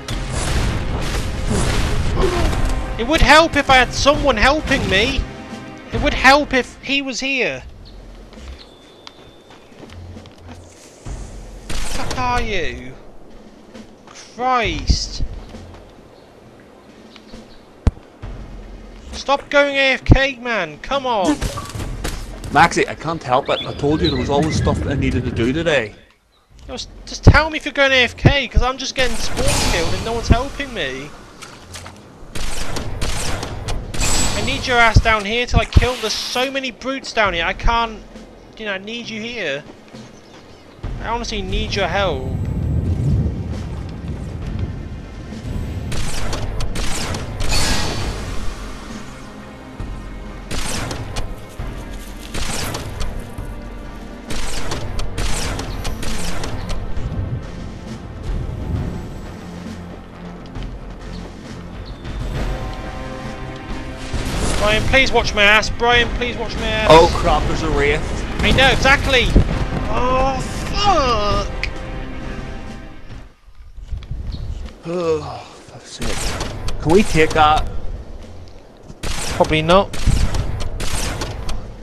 It would help if I had someone helping me. It would help if he was here. Fuck are you? Christ. Stop going AFK, man. Come on. Maxie, I can't help it. I told you there was always stuff that I needed to do today. Just, just tell me if you're going AFK, because I'm just getting spawn killed and no one's helping me. I need your ass down here till I kill. There's so many brutes down here. I can't. You know, I need you here. I honestly need your help. Please watch my ass. Brian, please watch my ass. Oh crap, there's a wraith. I know, exactly! Oh, fuck! Oh, fuck's sake. Can we take that? Probably not.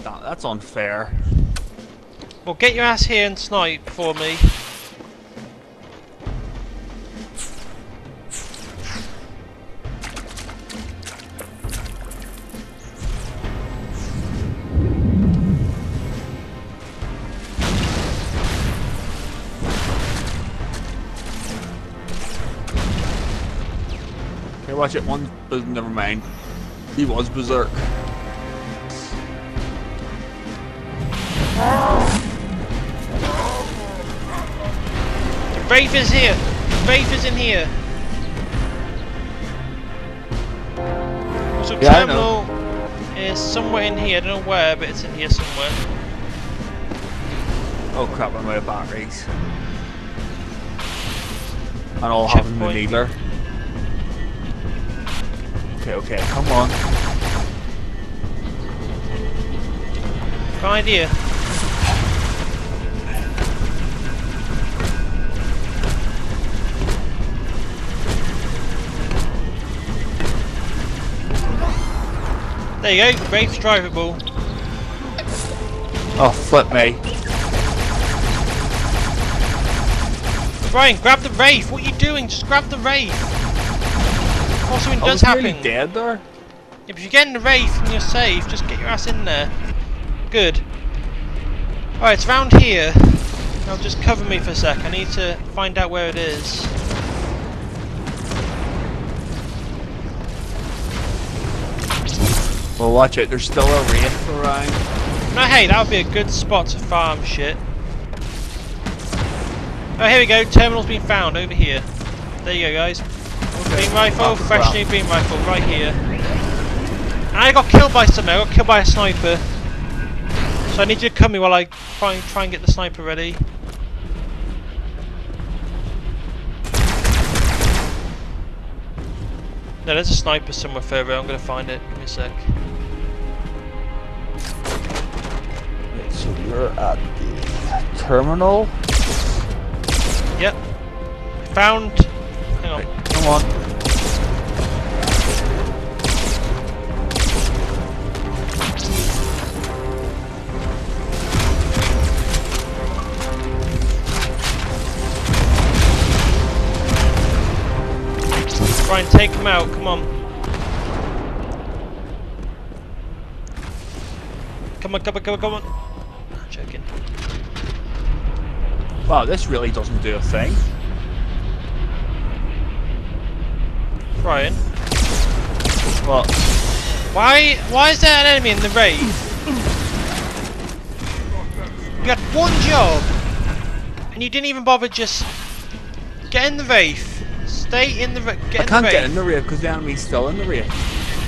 That- That's unfair. Well, get your ass here and snipe for me. Watch it. One, but never mind. He was berserk. The Wraith is here! The Wraith is in here! Also, Yeah, terminal is somewhere in here. I don't know where, but it's in here somewhere. Oh crap, I'm out of batteries. And all having the Checkpoint. needler. Okay, okay, come on. Good idea. There you go, Wraith's drivable. Oh, flip me. Brian, grab the Wraith! What are you doing? Just grab the Wraith! Also, it I does happen. dead there. Yeah, but if you're getting the Wraith and you're safe, just get your ass in there. Good. Alright, it's around here. Now just cover me for a sec. I need to find out where it is. Well, watch it. There's still a wraith around. Now, hey, that would be a good spot to farm shit. Oh, here we go. Terminal's been found over here. There you go, guys. Beam rifle, Off fresh new beam rifle, right here. And I got killed by something. I got killed by a sniper. So I need you to come me while I try and try and get the sniper ready. No, there's a sniper somewhere further. I'm gonna find it. Give me a sec. Wait, so you're at the terminal? Yep. Found. Hang on. Wait, come on. Take him out. Come on. Come on, come on, come on, come on. Joking. Wow, this really doesn't do a thing. Ryan. What? why why is there an enemy in the wraith? You had one job, and you didn't even bother just get in the wraith. Stay in the ra- get I in can't the get in the rear because the enemy's still in the rear.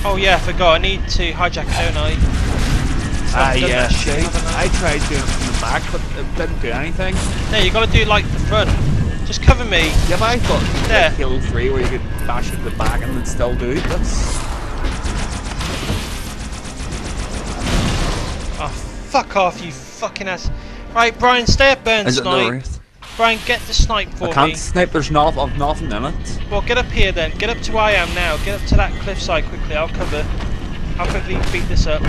Oh yeah, I forgot. I need to hijack, it, don't I? still Ah, haven't yeah, that shit, shit. I? I tried doing it from the back, but it didn't do anything. No, you gotta do like the front. Just cover me. Yeah, but I thought There. like Halo 3 where you could bash it in the back and then still do it. That's... Oh, fuck off, you fucking ass. Right, Brian, stay up there and Is it the snipe. Wraith? Brian, get the snipe for me. I can't me. snipe, there's not, I've nothing in it. Well, get up here then. Get up to where I am now. Get up to that cliffside quickly. I'll cover. I'll quickly beat this up.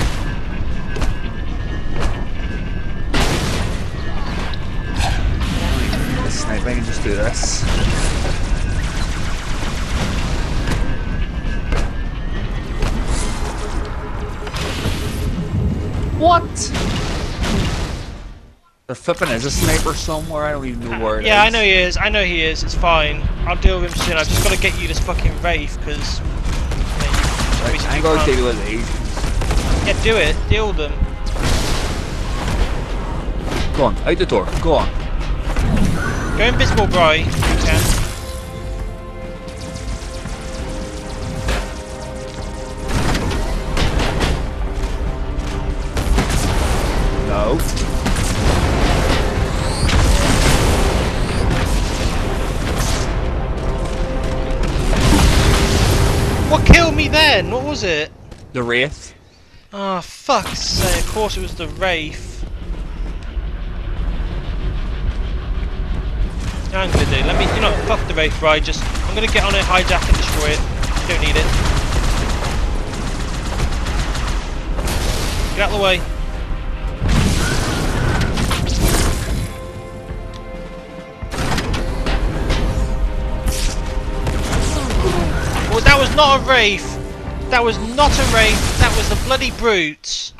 The snipe, I can just do this. What? The flipping is a sniper somewhere, I don't even know where it is. yeah, I know he is. I know he is. It's fine. I'll deal with him soon. I've just got to get you this fucking wraith because. Right, I ain't gonna deal with these. Yeah, do it. Deal with them. Go on, out the door, go on. Go invisible, Bri. Then? What was it? The Wraith. Oh, fuck's sake. Of course it was the Wraith. You know what I'm gonna do? Let me, you know, fuck the Wraith, right? Just, I'm gonna get on it, hijack and destroy it. Don't need it. Get out of the way. Well, that was not a Wraith. That was not a Wraith. That was the bloody brutes.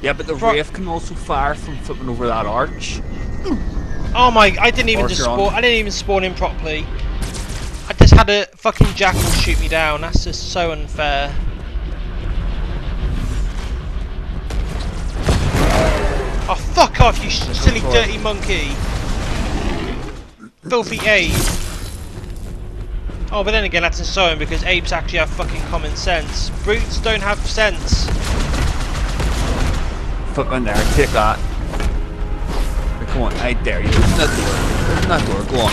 Yeah, but the Fro- Wraith can also fire from flipping over that arch. Oh my! I didn't even just spawn. I didn't even spawn in properly. I just had a fucking jackal shoot me down. That's just so unfair. Oh fuck off, you silly dirty monkey! Filthy Abe. Oh, but then again, that's insane because apes actually have fucking common sense. Brutes don't have sense. Fuck on there, take that. Come on, I dare you. Open that door. Open that door, go on.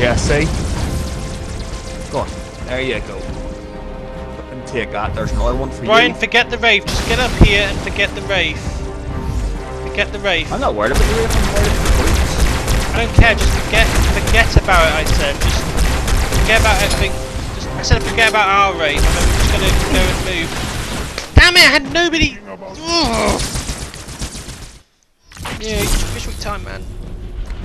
Yeah, see? Go on. There you go. Flipping take that. There's another one for Brian, you. Brian, forget the Wraith. Just get up here and forget the Wraith. Forget the Wraith. I'm not worried about the Wraith, I'm worried about the. I don't care, just forget forget about it I said. Just forget about everything. Just I said forget about our wraith we're just gonna go and move. Damn it, I had nobody Ugh. Yeah, wish we time man.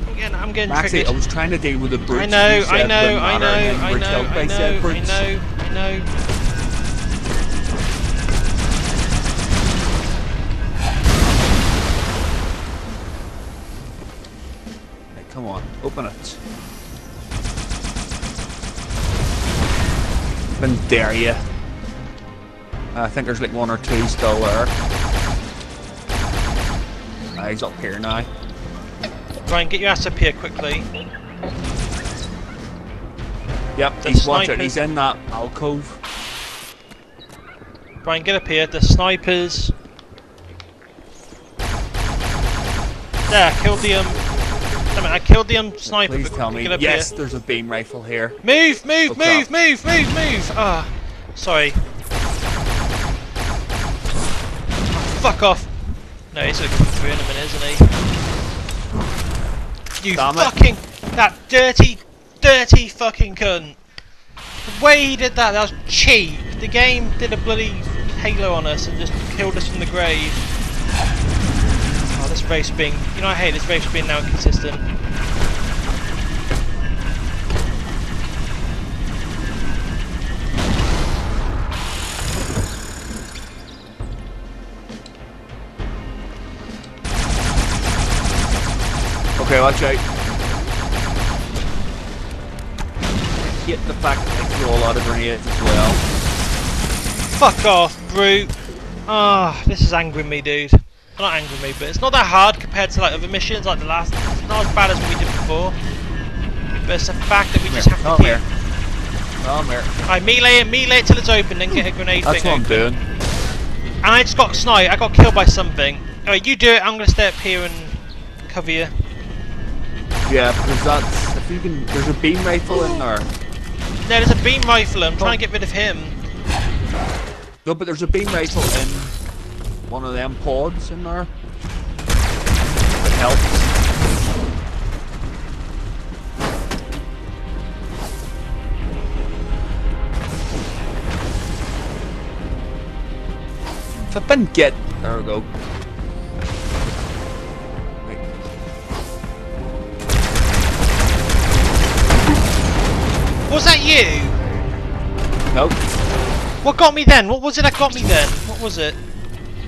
I'm getting I'm getting Maxie, triggered. I was trying to deal with the brutes. I know, I know, I know, I know, I know, I know, I know. Hey, come on, open it. Been dare you. I think there's like one or two still there. Ah, he's up here now. Brian, get your ass up here quickly. Yep, The he's watching. He's in that alcove. Brian, get up here. The snipers. There, killed the um. Damn it, I killed the um sniper. Please tell me. Yes, here. there's a beam rifle here. Move, move, Oh, move, crap. move, move, move! Ah, sorry. Oh, fuck off! No, he's gonna come through in a minute, isn't he? You Damn it. fucking that dirty, dirty fucking cunt! The way he did that, that was cheap. The game did a bloody halo on us and just killed us from the grave. Oh, this race being, you know, I hate this race being now inconsistent. Okay, watch out. Hit the fact that they throw a lot of grenades as well. Fuck off, brute. Ah, this is angering me, dude. Well, not angering me, but it's not that hard compared to like other missions, like the last. It's not as bad as what we did before. But it's the fact that we Come just here, have come to here. keep. No, I'm here. I melee it, melee it till it's open, then get a grenade That's thing what I'm open. doing. And I just got sniped. I got killed by something. Alright, you do it. I'm gonna stay up here and cover you. Yeah, because that's if you can. There's a beam rifle in there. No, there's a beam rifle. I'm trying to get rid of him. No, but there's a beam rifle in one of them pods in there. It helps. Flippin' get. There we go. Was that you? Nope. What got me then? What was it that got me then? What was it?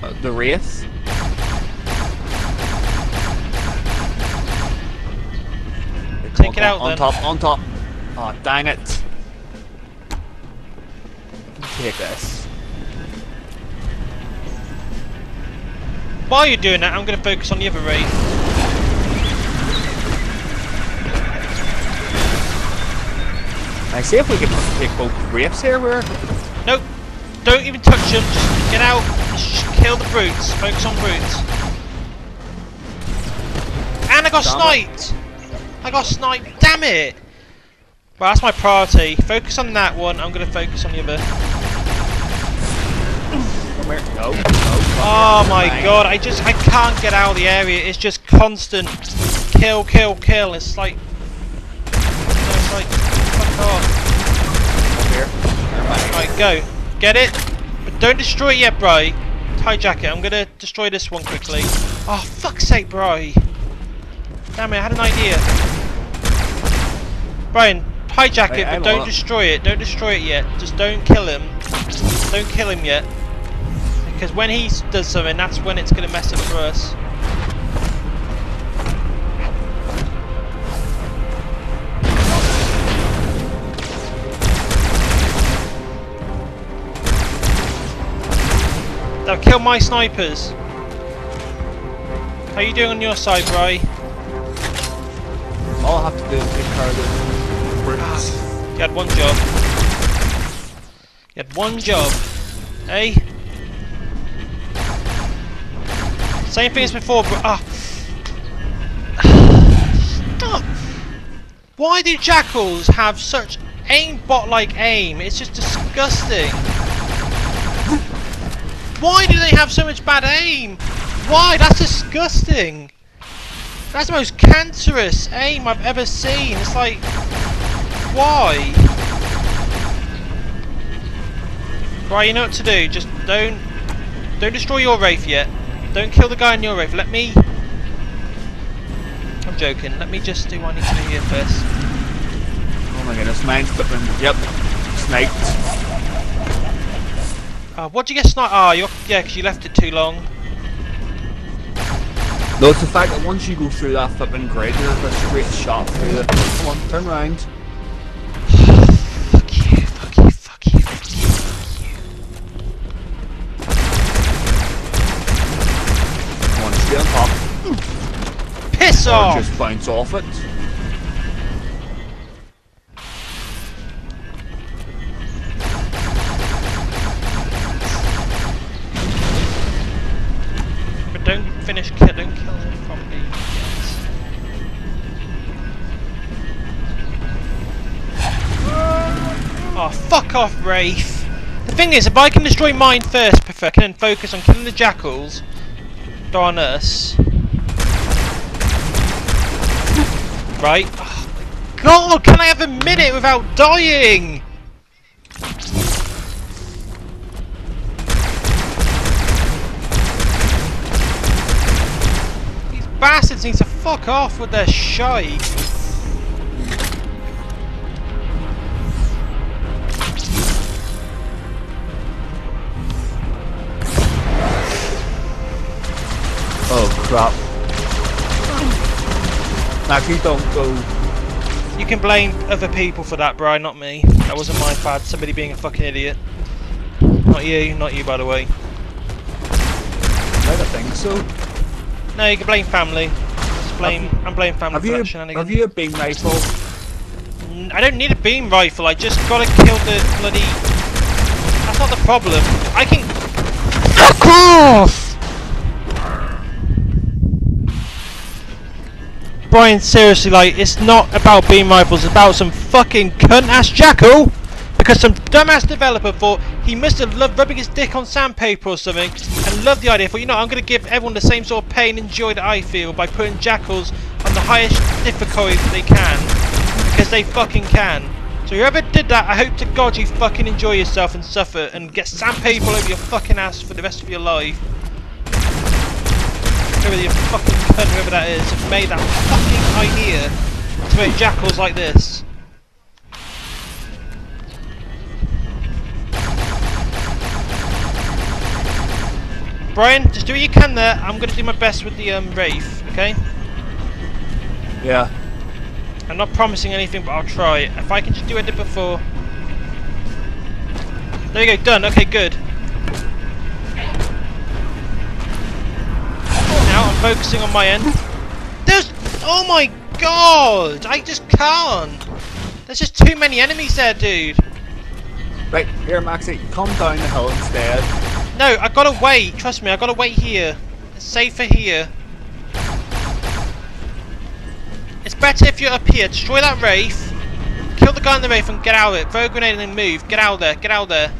Uh, the wraith. Take it on, out on then. top, on top. Oh, dang it. Take this. While you're doing that, I'm gonna focus on the other wraith. I see if we can take both wraiths here. Where? Nope. Don't even touch them. Just get out. Just kill the brutes. Focus on brutes. And I got Damn sniped. I got sniped. Damn it. Well, that's my priority. Focus on that one. I'm gonna focus on the other. Come here. No. Oh no. Oh my god, I just I can't get out of the area. It's just constant kill, kill, kill. It's like like fuck off. Come here. Right, go. Get it? But don't destroy it yet, bro. Hijack it. I'm gonna destroy this one quickly. Oh fuck's sake, bro. Damn it, I had an idea. Brian, hijack it, but don't on. destroy it. Don't destroy it yet. Just don't kill him. Don't kill him yet. Because when he does something, that's when it's gonna mess up for us. They'll kill my snipers. How you doing on your side, Bri? All I have to do is take care of the wraiths. You had one job. You had one job. Eh? Same thing as before, bro. Ah. Stop! Why do jackals have such aimbot like aim? It's just disgusting. Why do they have so much bad aim? Why? That's disgusting. That's the most cancerous aim I've ever seen. It's like, why? Right, you know what to do. Just don't, don't destroy your wraith yet. Don't kill the guy in your wraith. Let me. I'm joking. Let me just do what I need to do here first. Oh my goodness, mine's flipping. Um, yep. Sniped. Uh, what'd you get sniped? Ah, you're yeah, 'cause you left it too long. No, it's the fact that once you go through that flipping grid, there's a straight shot through it. Come on, turn round. Fuck you! Fuck you! Fuck you! Fuck you! Fuck you! Come on, stay on top. Piss Or off! just bounce off it. Off, Wraith. The thing is, if I can destroy mine first, prefer, can then focus on killing the jackals, on us. Right. Oh my god, can I have a minute without dying? These bastards need to fuck off with their shite. Crap. you don't go. You can blame other people for that, Brian, not me. That wasn't my bad. Somebody being a fucking idiot. Not you, not you, by the way. I don't think so. No, you can blame family. Just blame. I'm blaming family Have for you, that shenanigan. have you a beam rifle? N- I don't need a beam rifle. I just gotta kill the bloody. That's not the problem. I can. Fuck off! Brian, seriously, like, it's not about beam rifles, it's about some fucking cunt ass jackal! Because some dumbass developer thought he must have loved rubbing his dick on sandpaper or something and loved the idea. Thought, you know, I'm to give everyone the same sort of pain and joy that I feel by putting jackals on the highest difficulty they can. Because they fucking can. So whoever did that, I hope to God you fucking enjoy yourself and suffer and get sandpaper over your fucking ass for the rest of your life. Whoever the fucking whoever that is, have made that fucking idea to make jackals like this. Brian, just do what you can there. I'm gonna do my best with the um, Wraith, okay? Yeah. I'm not promising anything, but I'll try. If I can just do what I did before. There you go, done. Okay, good. Focusing on my end. There's. Oh my god! I just can't! There's just too many enemies there, dude. Right, here, Maxie, come down the hill instead. No, I gotta wait. Trust me, I gotta wait here. It's safer here. It's better if you're up here. Destroy that Wraith. Kill the guy in the Wraith and get out of it. Throw a grenade and then move. Get out of there. Get out of there.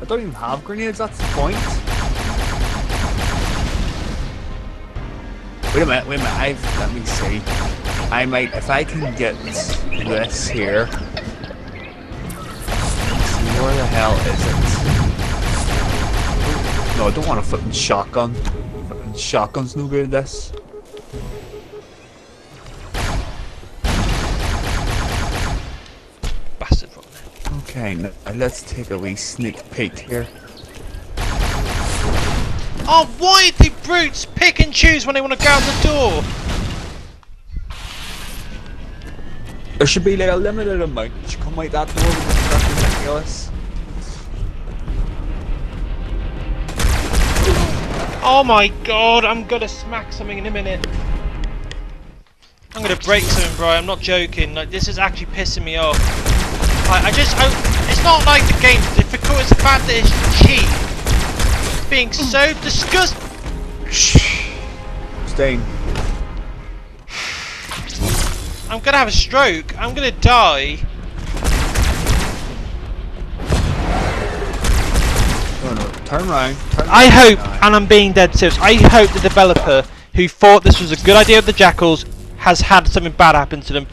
I don't even have grenades, that's the point. Wait a minute, wait a minute, I've, let me see. I might, if I can get this here. See, where the hell is it? No, I don't want a fucking shotgun. Flipping shotgun's no good at this. Bastard. Okay, now let's take a wee sneak peek here. Oh, why do brutes pick and choose when they want to go out the door? There should be like a limited amount that should come out that door. That's ridiculous. Oh my god, I'm gonna smack something in a minute. I'm gonna break something, bro. I'm not joking. Like this is actually pissing me off. I, I just, I, it's not like the game's difficult. It's the fact that it's cheap. Being so disgust. Stain. I'm gonna have a stroke. I'm gonna die. No, no, turn around. Turn I hope, and I'm being dead serious, I hope the developer who thought this was a good idea with the Jackals has had something bad happen to them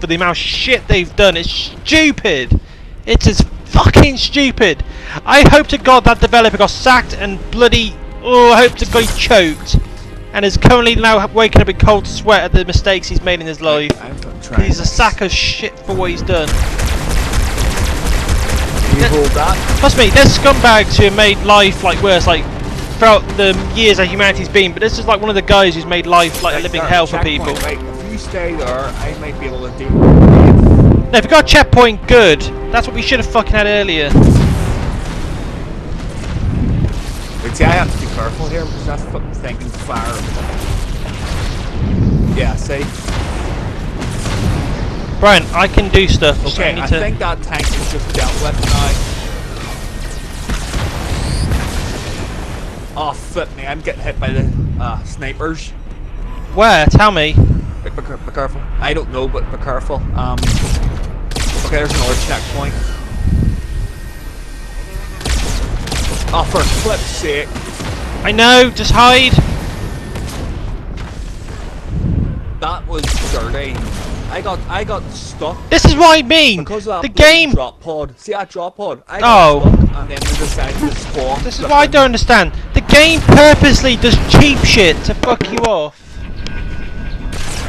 for the amount of shit they've done. It's stupid. It's as fucking stupid. I hope to God that developer got sacked and bloody. Oh, I hope to God he choked. And is currently now waking up in cold sweat at the mistakes he's made in his life. He's a sack of shit for what he's done. You hold that? Trust me, there's scumbags who have made life like worse, like throughout the years that humanity's been. But this is like one of the guys who's made life like a living hell for people. Right, if you stay there, I might be able to No, if we got a checkpoint, good. That's what we should have fucking had earlier. But see, I have to be careful here because that fucking thing can fire. Yeah, see? Brian, I can do stuff. Okay, need I to... think that tank is just dealt with now. Oh, flip me, I'm getting hit by the uh, snipers. Where? Tell me. Be, be, be careful. I don't know, but be careful. Um, okay, there's another checkpoint. Oh, for flip's sake. I know. Just hide. That was dirty. I got I got stuck This is what I mean. because of that The game. drop pod. See that drop pod? I Oh. and then they decided to spawn. This is what I don't understand. The game purposely does cheap shit to fuck you off. Wait, wait a minute, wait.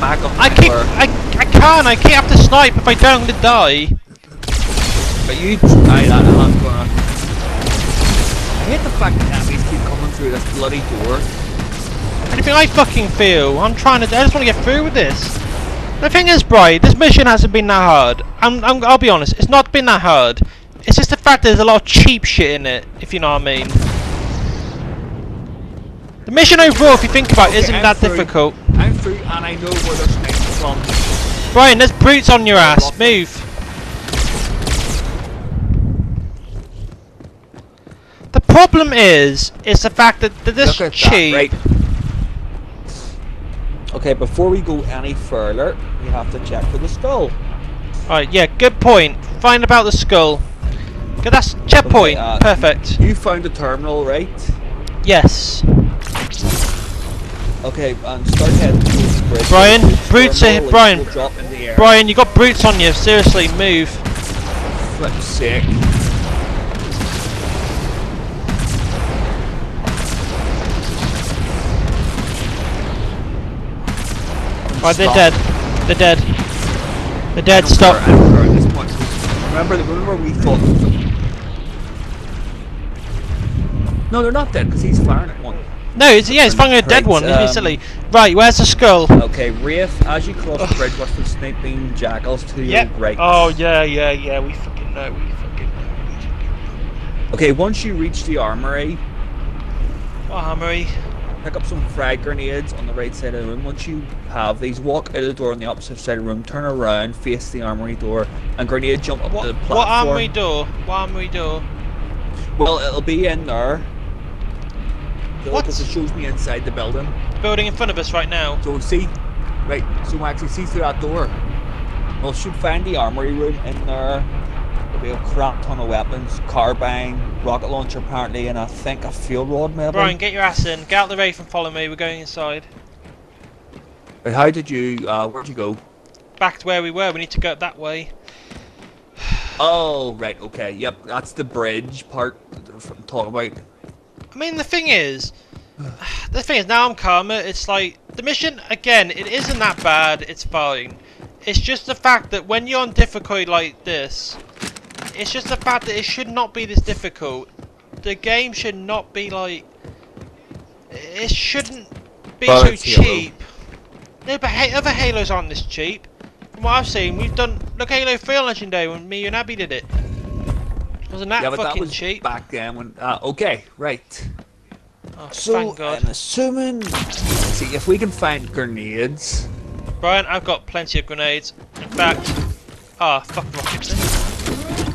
Back up. I keep, I, I can't. I keep have to snipe. If I don't, I'm gonna die. But you try that and I'm gonna. I hate the fact that enemies keep coming through this bloody door. Anything I fucking feel. I'm trying to. I just want to get through with this. The thing is, Bright, this mission hasn't been that hard. I'm, I'm, I'll be honest. It's not been that hard. It's just the fact that there's a lot of cheap shit in it. If you know what I mean. The mission overall, if you think about it, Okay, isn't I'm that through. difficult. I'm through and I know where they're sniping from. Brian, there's brutes on your ass. Move. The problem is, is the fact that that this Look at cheap. that, right. Okay, before we go any further, we have to check for the skull. Right, yeah, good point. Find about the skull. Okay, that's checkpoint. uh, Perfect. You found the terminal, right? Yes. Okay, um, and start heading towards the bridge. Brian, brutes are- Brian. will drop in the air. Brian, you got brutes on you. Seriously, move. Flip's sake. Right, they're dead. They're dead. They're dead. Stop. care, care at this point. Remember, remember we thought. No, they're not dead because he's firing at one. No, it's, yeah, it's finding a dead one. It's um, silly. Right, where's the skull? Okay, Rafe, as you cross the bridge, watch the sniping jackals to your right. Oh yeah, yeah, yeah. We fucking know. We fucking know. We fucking Okay, once you reach the armory. What armory? pick up some frag grenades on the right side of the room. Once you have these, walk out of the door on the opposite side of the room, turn around, face the armory door, and grenade jump up What, the platform. what armory door? What armory door? Well, it'll be in there. What? Because it shows me inside the building. Building in front of us right now. So see, right, so we actually see through that door. We'll should find the armory room in there. There'll be a crap ton of weapons, carbine, rocket launcher apparently, and I think a fuel rod maybe. Brian, get your ass in. Get out the wraith and follow me. We're going inside. Right, How did you, uh, where'd you go? Back to where we were. We need to go that way. Oh, right, okay, yep, that's the bridge part that I'm talking about. I mean, the thing is, the thing is, now I'm calmer. It's like the mission again. It isn't that bad. It's fine. It's just the fact that when you're on difficulty like this, it's just the fact that it should not be this difficult. The game should not be like. It shouldn't be Well, so Halo. cheap. No, but ha other Halos aren't this cheap. From what I've seen, we've done. Look, Halo 3 on Legendary when me and Abby did it. Wasn't that yeah, but fucking that was cheap? back then when, uh, okay, right. Oh, So, thank God. I'm assuming, see, if we can find grenades, Brian, I've got plenty of grenades. In fact, ah, fuck rockets. Then.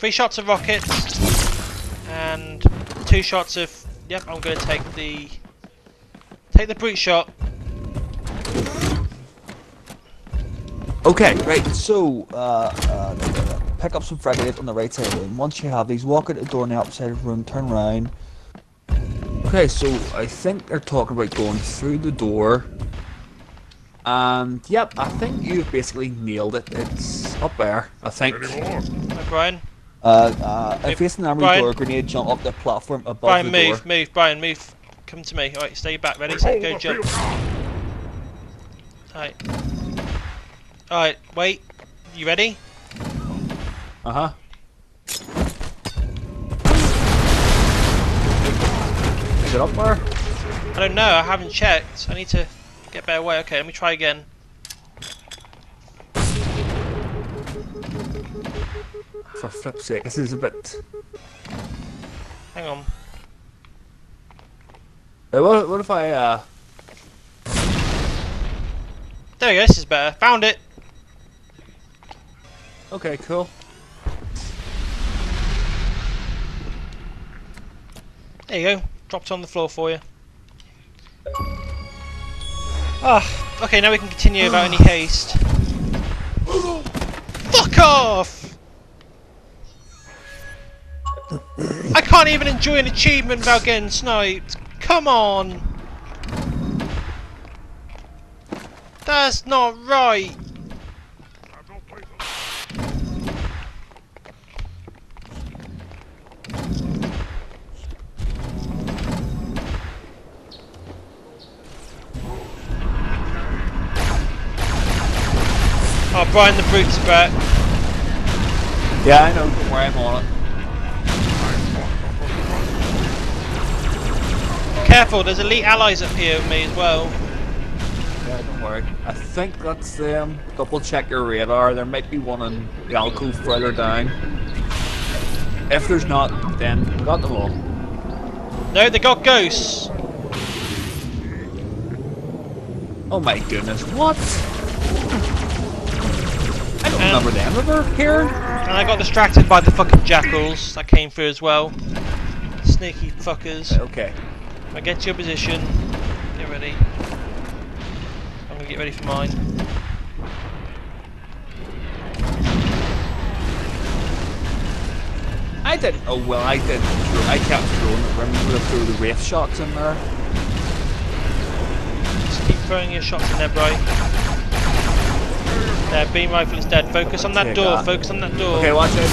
Three shots of rockets and two shots of. Yep, I'm going to take the take the brute shot. Okay, right, so, uh, uh, pick up some frag grenades on the right side of the room. Once you have these, walk out the door on the opposite of the room, turn around. Okay, so I think they're talking about going through the door. And, yep, I think you've basically nailed it. It's up there, I think. Right, Brian, Uh, uh, Hey, facing the armory Brian. door, grenade jump up the platform above Brian, the move, door. move, Brian, move. Come to me. Alright, stay back. Ready, set, go, jump. Alright. Alright, wait. You ready? Uh-huh. Is it up there? I don't know. I haven't checked. I need to get better way. Okay, let me try again. For flip's sake, this is a bit... Hang on. Uh, what, what if I, uh... There we go. This is better. Found it. Okay, cool. There you go. Dropped on the floor for you. Ah, okay, now we can continue without any haste. Fuck off! I can't even enjoy an achievement without getting sniped. Come on! That's not right. Oh, Brian the Brute's back. Yeah, I know, don't worry, I'm on it. Careful, there's elite allies up here with me as well. Yeah, don't worry. I think that's them. Double check your radar. There might be one in the alcove further down. If there's not, then we got them all. No, they got ghosts. Oh my goodness, what? Over um, here? And I got distracted by the fucking jackals that came through as well. Sneaky fuckers. Okay. I get to your position. Get ready. I'm gonna get ready for mine. I didn't. Oh well, I did. I kept throwing it. Remember to throw the wraith shots in there. Just keep throwing your shots in there, bro. Uh, there, beam rifle is dead. Focus on that door. Focus on that door. Okay, watch it.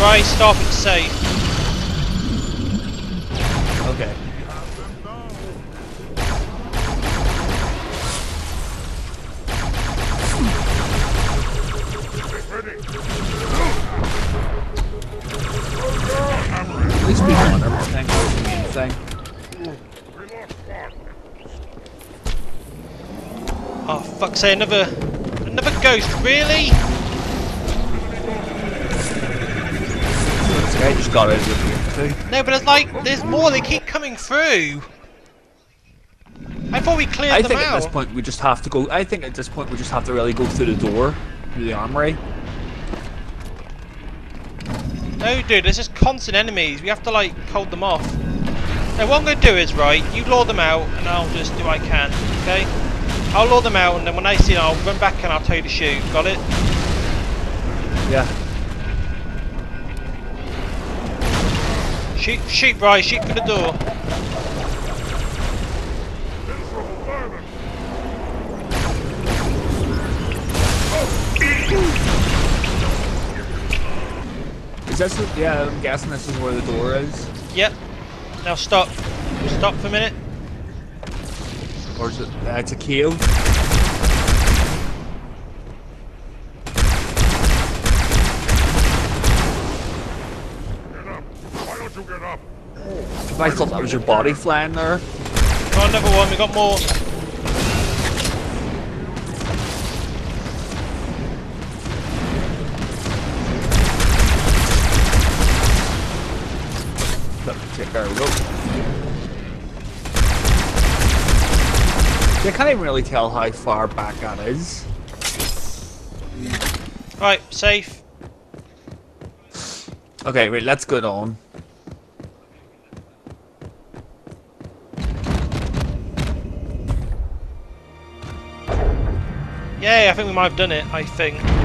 Right, stop. It's safe. Say another, another ghost. Really? Guy just got too. No, but it's like there's more. They keep coming through. I thought we cleared I them think out. at this point we just have to go. I think at this point we just have to really go through the door, through the armory. No, dude, there's just constant enemies. We have to like hold them off. Now, what I'm going to do is, right, you lure them out, and I'll just do what I can, okay? I'll lure them out, and then when I see them, I'll run back and I'll tell you to shoot. Got it? Yeah. Shoot, shoot, Bryce, shoot through the door. Is that the- Yeah, I'm guessing this is where the door is, Yep. Now stop. Stop for a minute. Or is it? Uh, it's a kill. Get up! Why don't you get up? I thought that was your body flying there. Got another one. We got more. Can't really tell how far back that is. Right, safe. Okay, wait, let's get on. Yay, I think we might have done it. I think.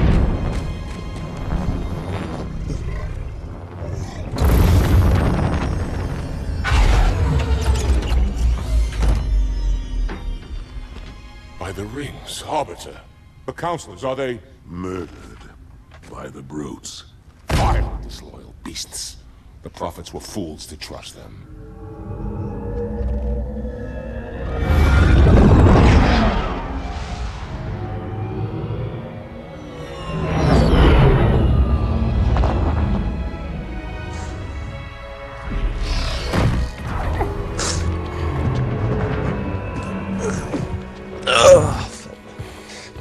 Rings, Arbiter. The councilors, are they Murdered by the brutes. vile, disloyal beasts? The prophets were fools to trust them.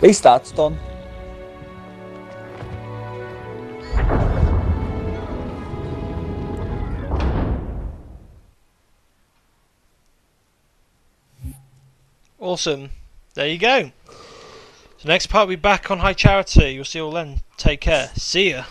Least that's done. Awesome. There you go. So next part we'll be back on High Charity. You'll see you all then. Take care. See ya.